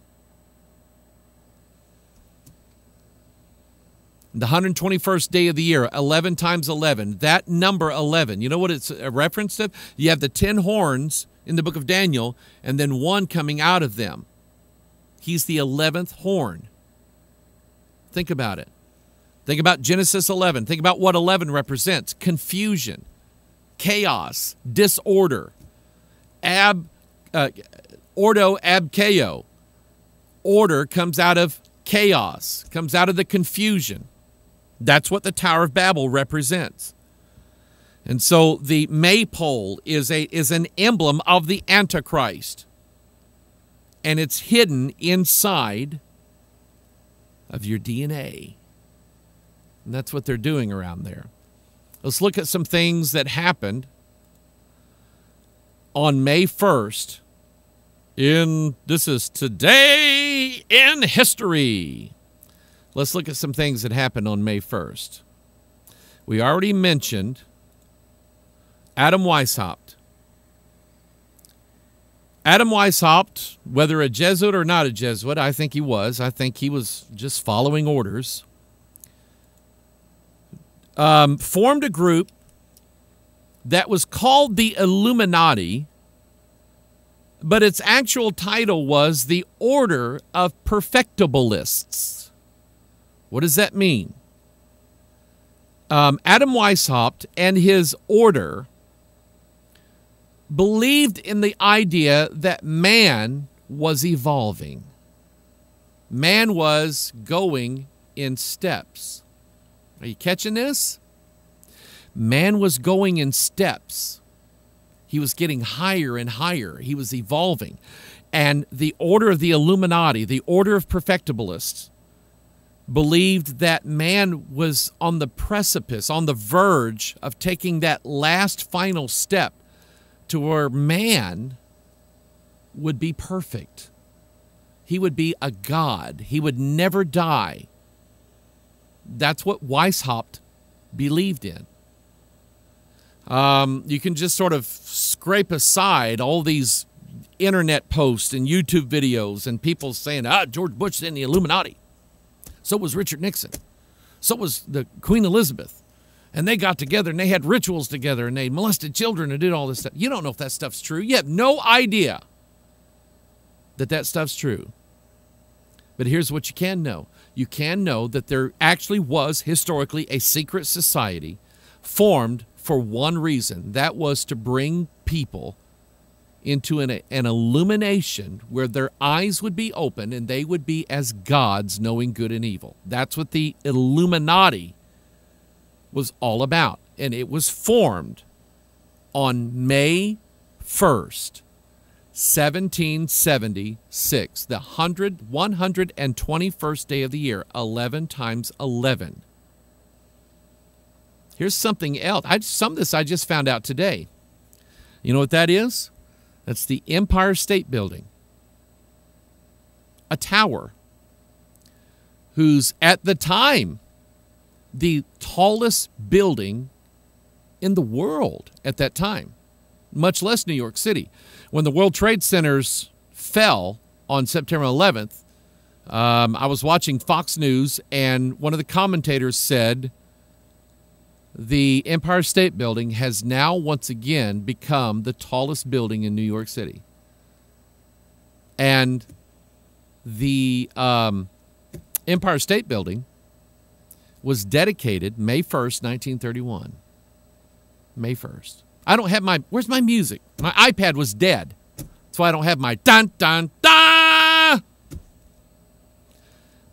The 121st day of the year, 11 times 11. That number 11, you know what it's a reference to? You have the 10 horns in the book of Daniel and then one coming out of them. He's the 11th horn. Think about it. Think about Genesis 11. Think about what 11 represents confusion, chaos, disorder. Ab, uh, ordo ab chaos. Order comes out of chaos, comes out of the confusion. That's what the Tower of Babel represents. And so the maypole is a is an emblem of the Antichrist. And it's hidden inside of your DNA. And that's what they're doing around there. Let's look at some things that happened on May 1st in this is today in history. Let's look at some things that happened on May 1st. We already mentioned Adam Weishaupt. Adam Weishaupt, whether a Jesuit or not a Jesuit, I think he was. I think he was just following orders. Um, formed a group that was called the Illuminati, but its actual title was the Order of Perfectibilists. What does that mean? Um, Adam Weishaupt and his order believed in the idea that man was evolving. Man was going in steps. Are you catching this? Man was going in steps. He was getting higher and higher. He was evolving. And the order of the Illuminati, the order of perfectibilists, believed that man was on the precipice, on the verge of taking that last final step to where man would be perfect. He would be a God. He would never die. That's what Weishaupt believed in. Um, you can just sort of scrape aside all these internet posts and YouTube videos and people saying, ah, George Bush in the Illuminati. So was Richard Nixon. So was the Queen Elizabeth. And they got together and they had rituals together and they molested children and did all this stuff. You don't know if that stuff's true. You have no idea that that stuff's true. But here's what you can know you can know that there actually was historically a secret society formed for one reason that was to bring people into an, an illumination where their eyes would be open and they would be as gods knowing good and evil. That's what the Illuminati was all about. And it was formed on May 1st, 1776, the 100, 121st day of the year, 11 times 11. Here's something else. I, some of this I just found out today. You know what that is? That's the Empire State Building. A tower who's at the time the tallest building in the world at that time, much less New York City. When the World Trade Centers fell on September 11th, um, I was watching Fox News, and one of the commentators said the Empire State Building has now once again become the tallest building in New York City. And the um, Empire State Building was dedicated May 1st, 1931. May 1st. I don't have my, where's my music? My iPad was dead. That's why I don't have my dun dun dun.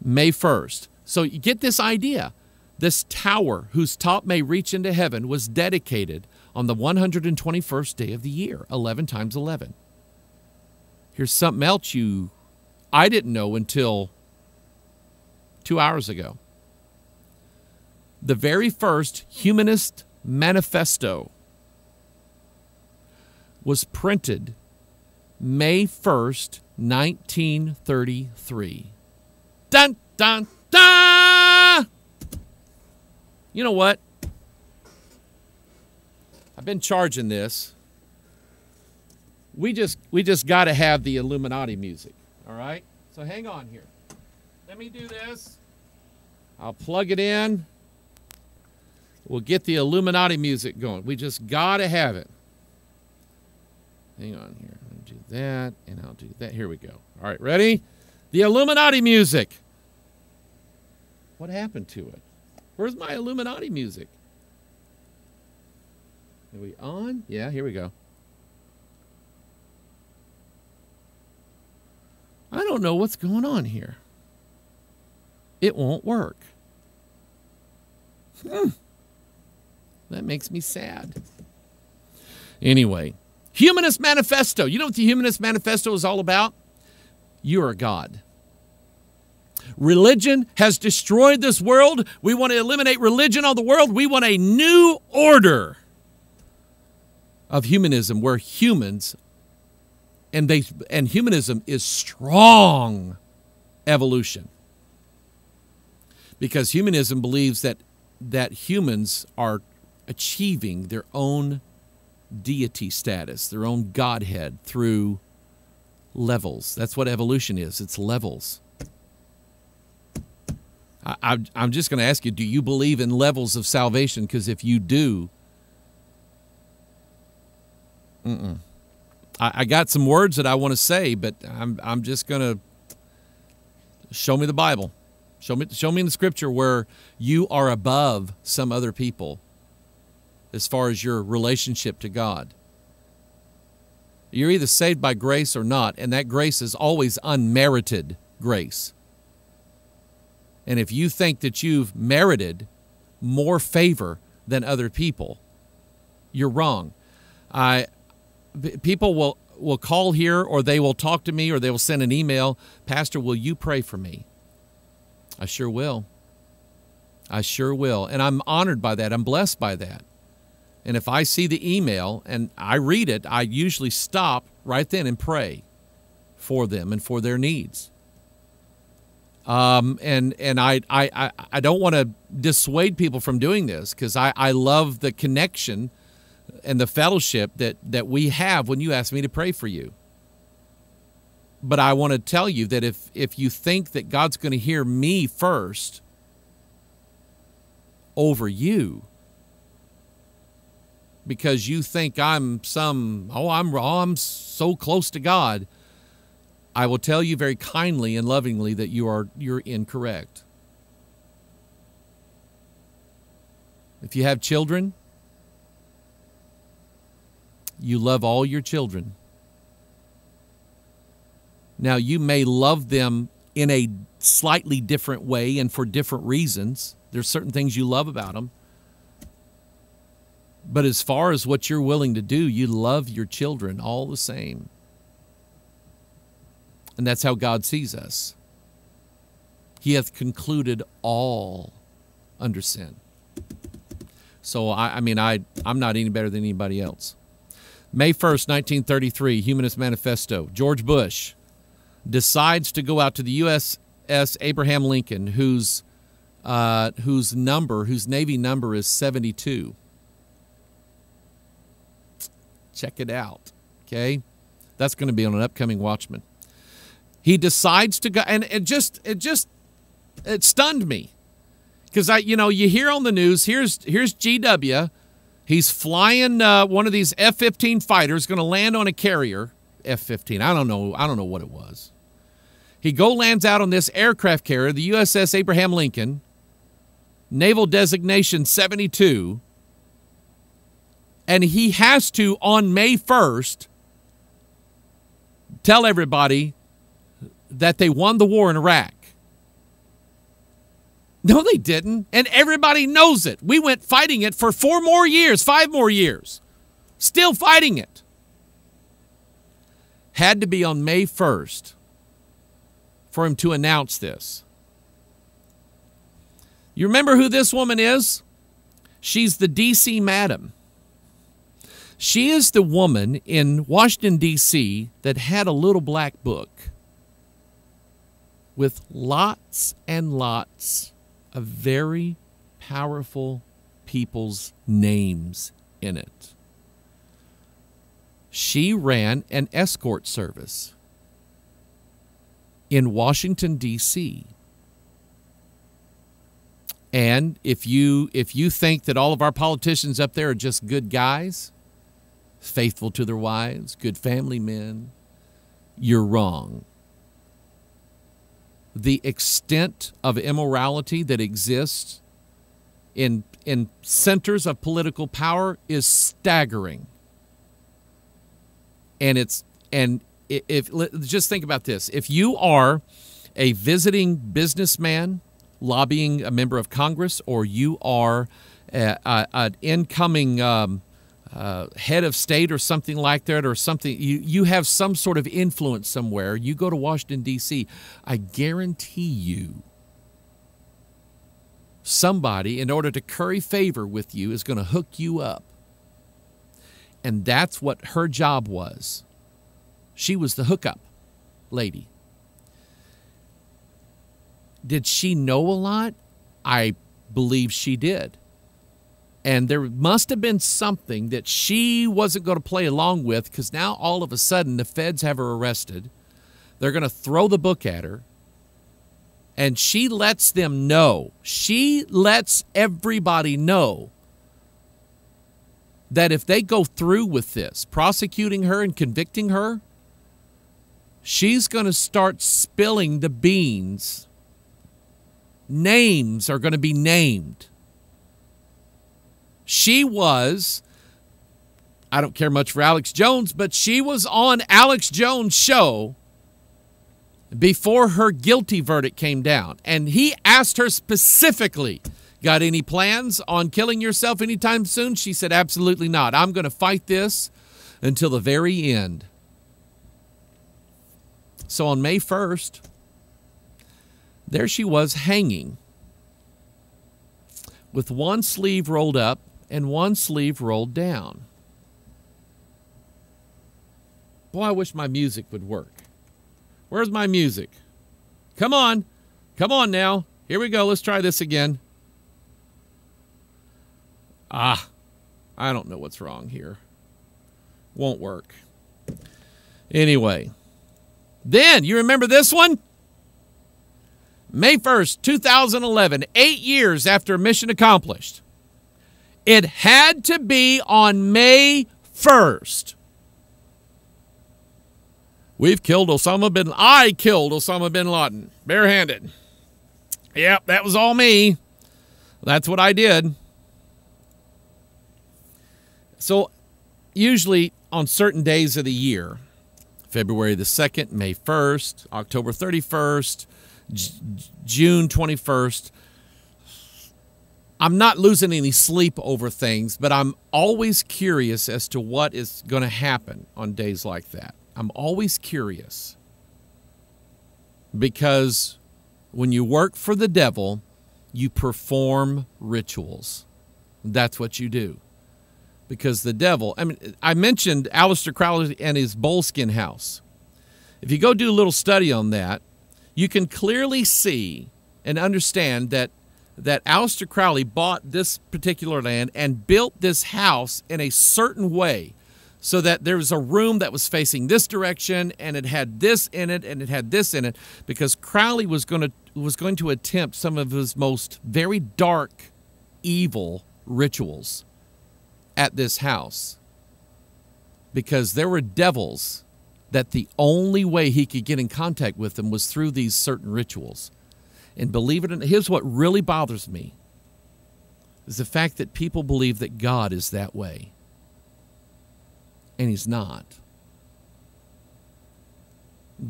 May 1st. So you get this idea. This tower, whose top may reach into heaven, was dedicated on the 121st day of the year, 11 times 11. Here's something else you I didn't know until two hours ago. The very first humanist manifesto was printed May 1st, 1933. Dun, dun, dun! You know what? I've been charging this. We just we just got to have the Illuminati music. All right? So hang on here. Let me do this. I'll plug it in. We'll get the Illuminati music going. We just got to have it. Hang on here. I'll do that, and I'll do that. Here we go. All right, ready? The Illuminati music. What happened to it? Where's my Illuminati music? Are we on? Yeah, here we go. I don't know what's going on here. It won't work. Hmm. That makes me sad. Anyway, Humanist Manifesto. You know what the Humanist Manifesto is all about? You are a God. Religion has destroyed this world. We want to eliminate religion on the world. We want a new order of humanism where humans and they and humanism is strong evolution because humanism believes that that humans are achieving their own deity status, their own godhead through levels. That's what evolution is. It's levels. I, am just going to ask you: Do you believe in levels of salvation? Because if you do, mm-mm. I, I got some words that I want to say, but I'm I'm just gonna show me the Bible. Show me show me in the scripture where you are above some other people as far as your relationship to God. You're either saved by grace or not, and that grace is always unmerited grace. And if you think that you've merited more favor than other people, you're wrong. I people will will call here or they will talk to me or they will send an email pastor will you pray for me? I sure will. I sure will. And i'm honored by that. I'm blessed by that. And if i see the email and i read it i usually stop right then and pray for them and for their needs um, and and I, I, I don't want to dissuade people from doing this because I, I love the connection and the fellowship that, that we have when you ask me to pray for you. But I want to tell you that if, if you think that God's going to hear me first over you, because you think I'm some, oh, I'm, oh, I'm so close to God, I will tell you very kindly and lovingly that you are you're incorrect. If you have children, you love all your children. Now, you may love them in a slightly different way and for different reasons. There's certain things you love about them. But as far as what you're willing to do, you love your children all the same. And that's how God sees us. He hath concluded all under sin. So I, I mean I I'm not any better than anybody else. May 1st, 1933, Humanist Manifesto. George Bush decides to go out to the USS Abraham Lincoln, whose, uh, whose number, whose Navy number is 72. Check it out. Okay? That's going to be on an upcoming Watchman. He decides to go, and it just, it just, it stunned me. Because I, you know, you hear on the news. Here's here's GW. He's flying uh, one of these F-15 fighters, going to land on a carrier F-15. I don't know. I don't know what it was. He go lands out on this aircraft carrier, the USS Abraham Lincoln, naval designation 72, and he has to on May 1st tell everybody that they won the war in Iraq. No, they didn't. And everybody knows it. We went fighting it for four more years, five more years, still fighting it. Had to be on May 1st for him to announce this. You remember who this woman is? She's the DC madam. She is the woman in Washington, D.C., that had a little black book with lots and lots of very powerful people's names in it. She ran an escort service in Washington D.C. And if you if you think that all of our politicians up there are just good guys, faithful to their wives, good family men, you're wrong. The extent of immorality that exists in in centers of political power is staggering. And it's and if, just think about this, if you are a visiting businessman lobbying a member of Congress, or you are an incoming um, uh, head of state or something like that, or something, you, you have some sort of influence somewhere, you go to Washington, D.C., I guarantee you somebody, in order to curry favor with you, is going to hook you up. And that's what her job was. She was the hookup lady. Did she know a lot? I believe she did. And there must have been something that she wasn't going to play along with because now all of a sudden the feds have her arrested. They're going to throw the book at her. And she lets them know, she lets everybody know that if they go through with this, prosecuting her and convicting her, she's going to start spilling the beans names are going to be named. She was, I don't care much for Alex Jones, but she was on Alex Jones' show before her guilty verdict came down. And he asked her specifically, Got any plans on killing yourself anytime soon? She said, Absolutely not. I'm going to fight this until the very end. So on May 1st, there she was hanging with one sleeve rolled up and one sleeve rolled down. Boy, I wish my music would work. Where's my music? Come on. Come on now. Here we go. Let's try this again. Ah, I don't know what's wrong here. Won't work. Anyway, then you remember this one? May 1st, 2011, eight years after mission accomplished. It had to be on May 1st. We've killed Osama bin I killed Osama bin Laden barehanded. Yep, that was all me. That's what I did. So, usually on certain days of the year, February the 2nd, May 1st, October 31st, June 21st. I'm not losing any sleep over things, but I'm always curious as to what is going to happen on days like that. I'm always curious because when you work for the devil, you perform rituals. That's what you do. Because the devil, I mean, I mentioned Aleister Crowley and his Boleskine house. If you go do a little study on that, you can clearly see and understand that that Aleister Crowley bought this particular land and built this house in a certain way so that there was a room that was facing this direction and it had this in it and it had this in it because Crowley was going to was going to attempt some of his most very dark, evil rituals at this house because there were devils that the only way he could get in contact with them was through these certain rituals. And believe it or not, here's what really bothers me is the fact that people believe that God is that way. And he's not.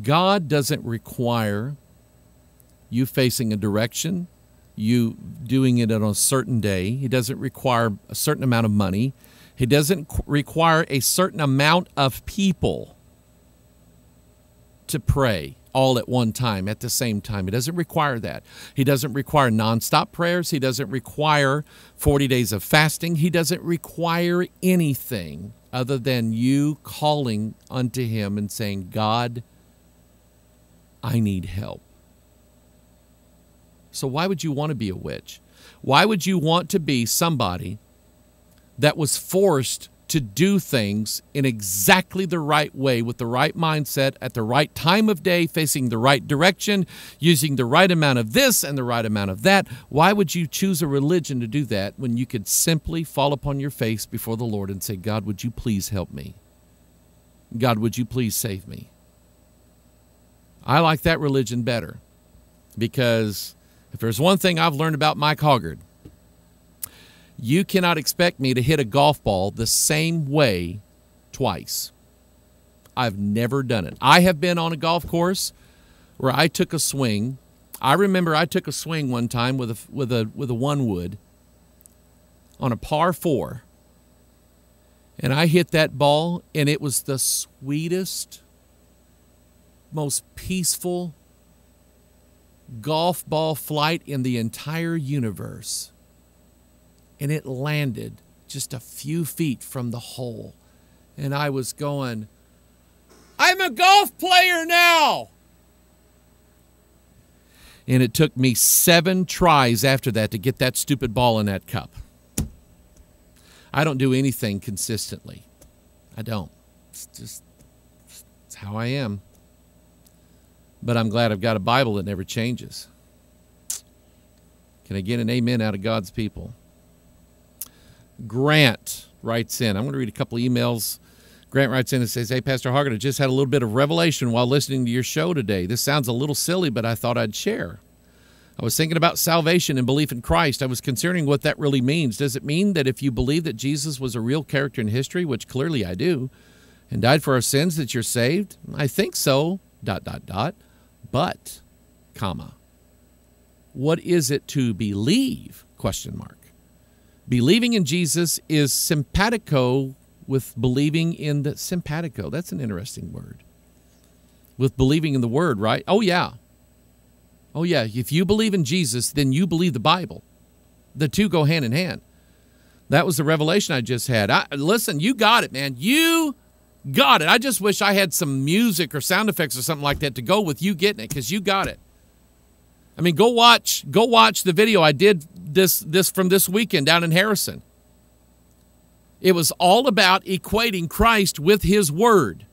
God doesn't require you facing a direction, you doing it on a certain day. He doesn't require a certain amount of money. He doesn't require a certain amount of people to pray all at one time, at the same time. He doesn't require that. He doesn't require nonstop prayers. He doesn't require 40 days of fasting. He doesn't require anything other than you calling unto Him and saying, God, I need help. So, why would you want to be a witch? Why would you want to be somebody that was forced to do things in exactly the right way with the right mindset at the right time of day, facing the right direction, using the right amount of this and the right amount of that. Why would you choose a religion to do that when you could simply fall upon your face before the Lord and say, God, would you please help me? God, would you please save me? I like that religion better because if there's one thing I've learned about Mike Hoggard, you cannot expect me to hit a golf ball the same way twice. I've never done it. I have been on a golf course where I took a swing. I remember I took a swing one time with a with a with a one wood on a par 4. And I hit that ball and it was the sweetest most peaceful golf ball flight in the entire universe and it landed just a few feet from the hole. And I was going, I'm a golf player now. And it took me seven tries after that to get that stupid ball in that cup. I don't do anything consistently. I don't. It's just it's how I am. But I'm glad I've got a Bible that never changes. Can I get an amen out of God's people? Grant writes in. I'm going to read a couple emails. Grant writes in and says, Hey, Pastor Hoggard, I just had a little bit of revelation while listening to your show today. This sounds a little silly, but I thought I'd share. I was thinking about salvation and belief in Christ. I was considering what that really means. Does it mean that if you believe that Jesus was a real character in history, which clearly I do, and died for our sins, that you're saved? I think so. Dot dot dot. But, comma. What is it to believe? Question mark. Believing in Jesus is simpatico with believing in the simpatico. That's an interesting word. With believing in the word, right? Oh, yeah. Oh, yeah. If you believe in Jesus, then you believe the Bible. The two go hand in hand. That was the revelation I just had. I, listen, you got it, man. You got it. I just wish I had some music or sound effects or something like that to go with you getting it because you got it. I mean, go watch go watch the video I did this this from this weekend down in Harrison. It was all about equating Christ with his word.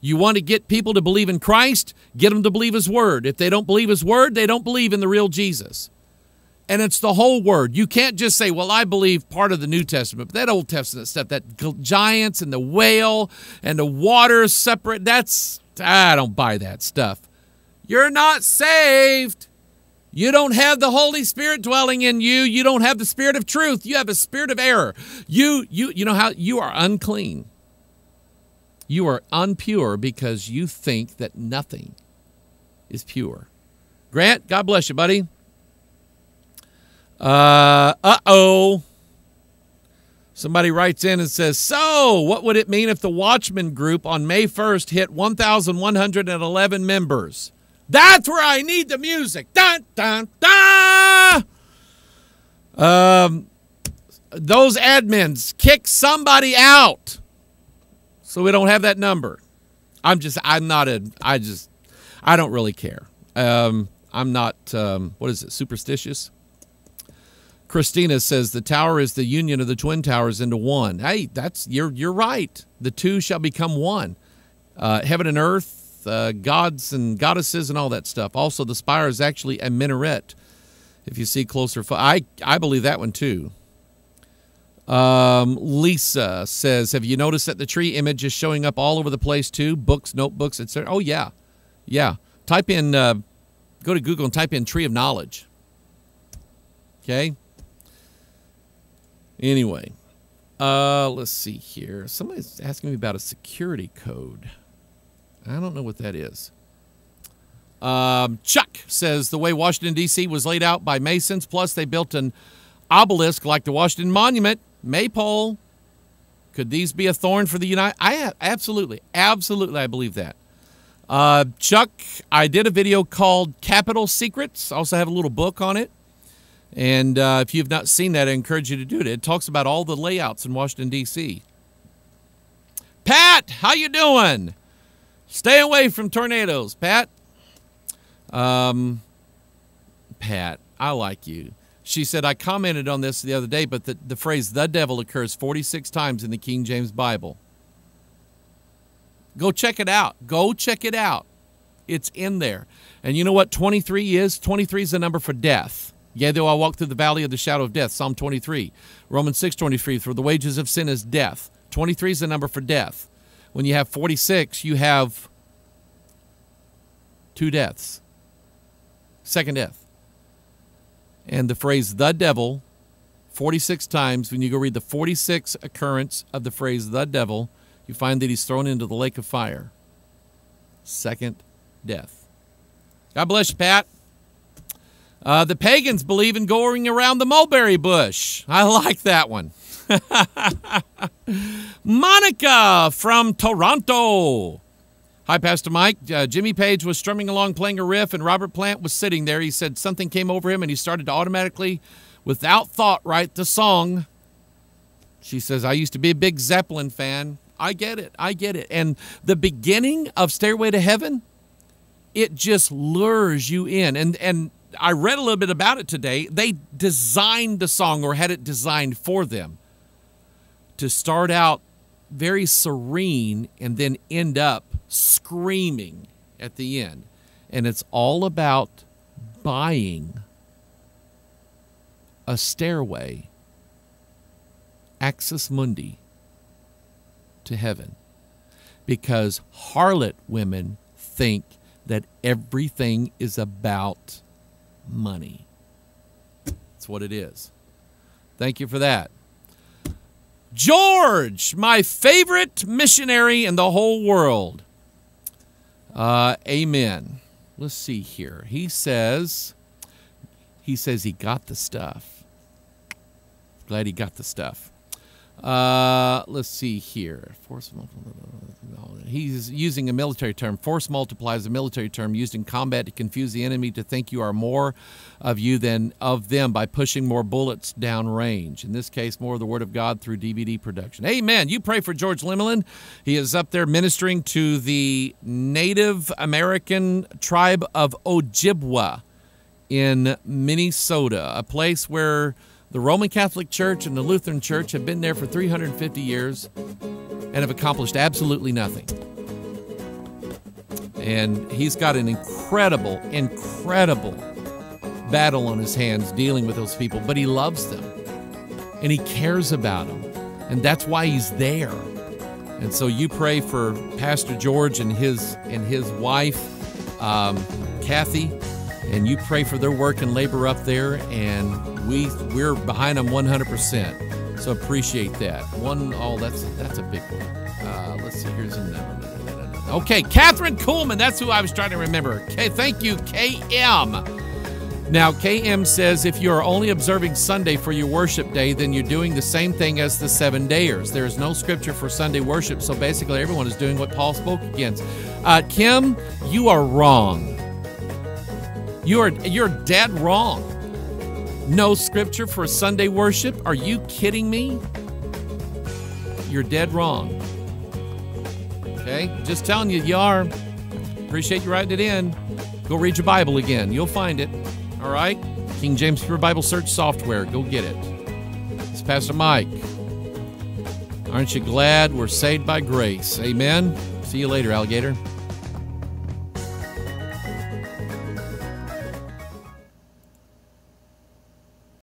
You want to get people to believe in Christ, get them to believe his word. If they don't believe his word, they don't believe in the real Jesus. And it's the whole word. You can't just say, well, I believe part of the New Testament, but that Old Testament stuff, that giants and the whale and the water separate, that's, I don't buy that stuff. You're not saved. You don't have the Holy Spirit dwelling in you. You don't have the spirit of truth. You have a spirit of error. You you you know how you are unclean. You are unpure because you think that nothing is pure. Grant, God bless you, buddy. Uh uh-oh. Somebody writes in and says, So, what would it mean if the Watchman group on May 1st hit 1,111 members? That's where I need the music. Dun, dun, dun. Um, those admins kick somebody out so we don't have that number. I'm just, I'm not a, I just, I don't really care. Um, I'm not, um, what is it, superstitious? Christina says the tower is the union of the twin towers into one. Hey, that's you're you're right. The two shall become one. Uh, heaven and earth uh, gods and goddesses and all that stuff. Also, the spire is actually a minaret. If you see closer, I I believe that one too. Um, Lisa says, "Have you noticed that the tree image is showing up all over the place too? Books, notebooks, etc." Oh yeah, yeah. Type in, uh, go to Google and type in "tree of knowledge." Okay. Anyway, uh, let's see here. Somebody's asking me about a security code. I don't know what that is. Um, Chuck says the way Washington, D.C. was laid out by Masons, plus they built an obelisk like the Washington Monument, maypole. Could these be a thorn for the United? I absolutely, absolutely, I believe that. Uh, Chuck, I did a video called Capital Secrets. I also have a little book on it. And uh, if you've not seen that, I encourage you to do it. It talks about all the layouts in Washington D.C. Pat, how you doing? Stay away from tornadoes, Pat. Um, Pat, I like you. She said, I commented on this the other day, but the, the phrase the devil occurs 46 times in the King James Bible. Go check it out. Go check it out. It's in there. And you know what 23 is? 23 is the number for death. Yea, though I walk through the valley of the shadow of death, Psalm 23. Romans 6 23, for the wages of sin is death. 23 is the number for death. When you have 46, you have two deaths. Second death. And the phrase the devil, 46 times, when you go read the 46 occurrence of the phrase the devil, you find that he's thrown into the lake of fire. Second death. God bless you, Pat. Uh, the pagans believe in going around the mulberry bush. I like that one. Monica from Toronto. Hi, Pastor Mike. Uh, Jimmy Page was strumming along playing a riff, and Robert Plant was sitting there. He said something came over him, and he started to automatically, without thought, write the song. She says, I used to be a big Zeppelin fan. I get it. I get it. And the beginning of Stairway to Heaven, it just lures you in. And and I read a little bit about it today. They designed the song or had it designed for them to start out very serene and then end up screaming at the end. And it's all about buying a stairway, Axis Mundi, to heaven. Because harlot women think that everything is about money. That's what it is. Thank you for that. George, my favorite missionary in the whole world. Uh, amen. Let's see here. He says, he says he got the stuff. Glad he got the stuff. Uh, let's see here. Force He's using a military term. Force multiply is a military term used in combat to confuse the enemy to think you are more of you than of them by pushing more bullets down range. In this case, more of the Word of God through DVD production. Amen. You pray for George Limelin. He is up there ministering to the Native American tribe of Ojibwa in Minnesota, a place where the Roman Catholic Church and the Lutheran Church have been there for 350 years and have accomplished absolutely nothing. And he's got an incredible, incredible battle on his hands dealing with those people, but he loves them and he cares about them. And that's why he's there. And so you pray for Pastor George and his and his wife, um, Kathy, and you pray for their work and labor up there. And we we're behind them 100%. So appreciate that. One oh that's that's a big one. Uh, let's see. Here's another. Okay, Kathryn Kuhlman. That's who I was trying to remember. Okay, thank you, KM. Now, KM says if you are only observing Sunday for your worship day, then you're doing the same thing as the seven dayers. There is no scripture for Sunday worship, so basically everyone is doing what Paul spoke against. Uh, Kim, you are wrong. You are you're dead wrong. No scripture for Sunday worship? Are you kidding me? You're dead wrong. Okay? Just telling you, you are. Appreciate you writing it in. Go read your Bible again. You'll find it. All right? King James Pure Bible Search software. Go get it. It's Pastor Mike. Aren't you glad we're saved by grace? Amen. See you later, alligator.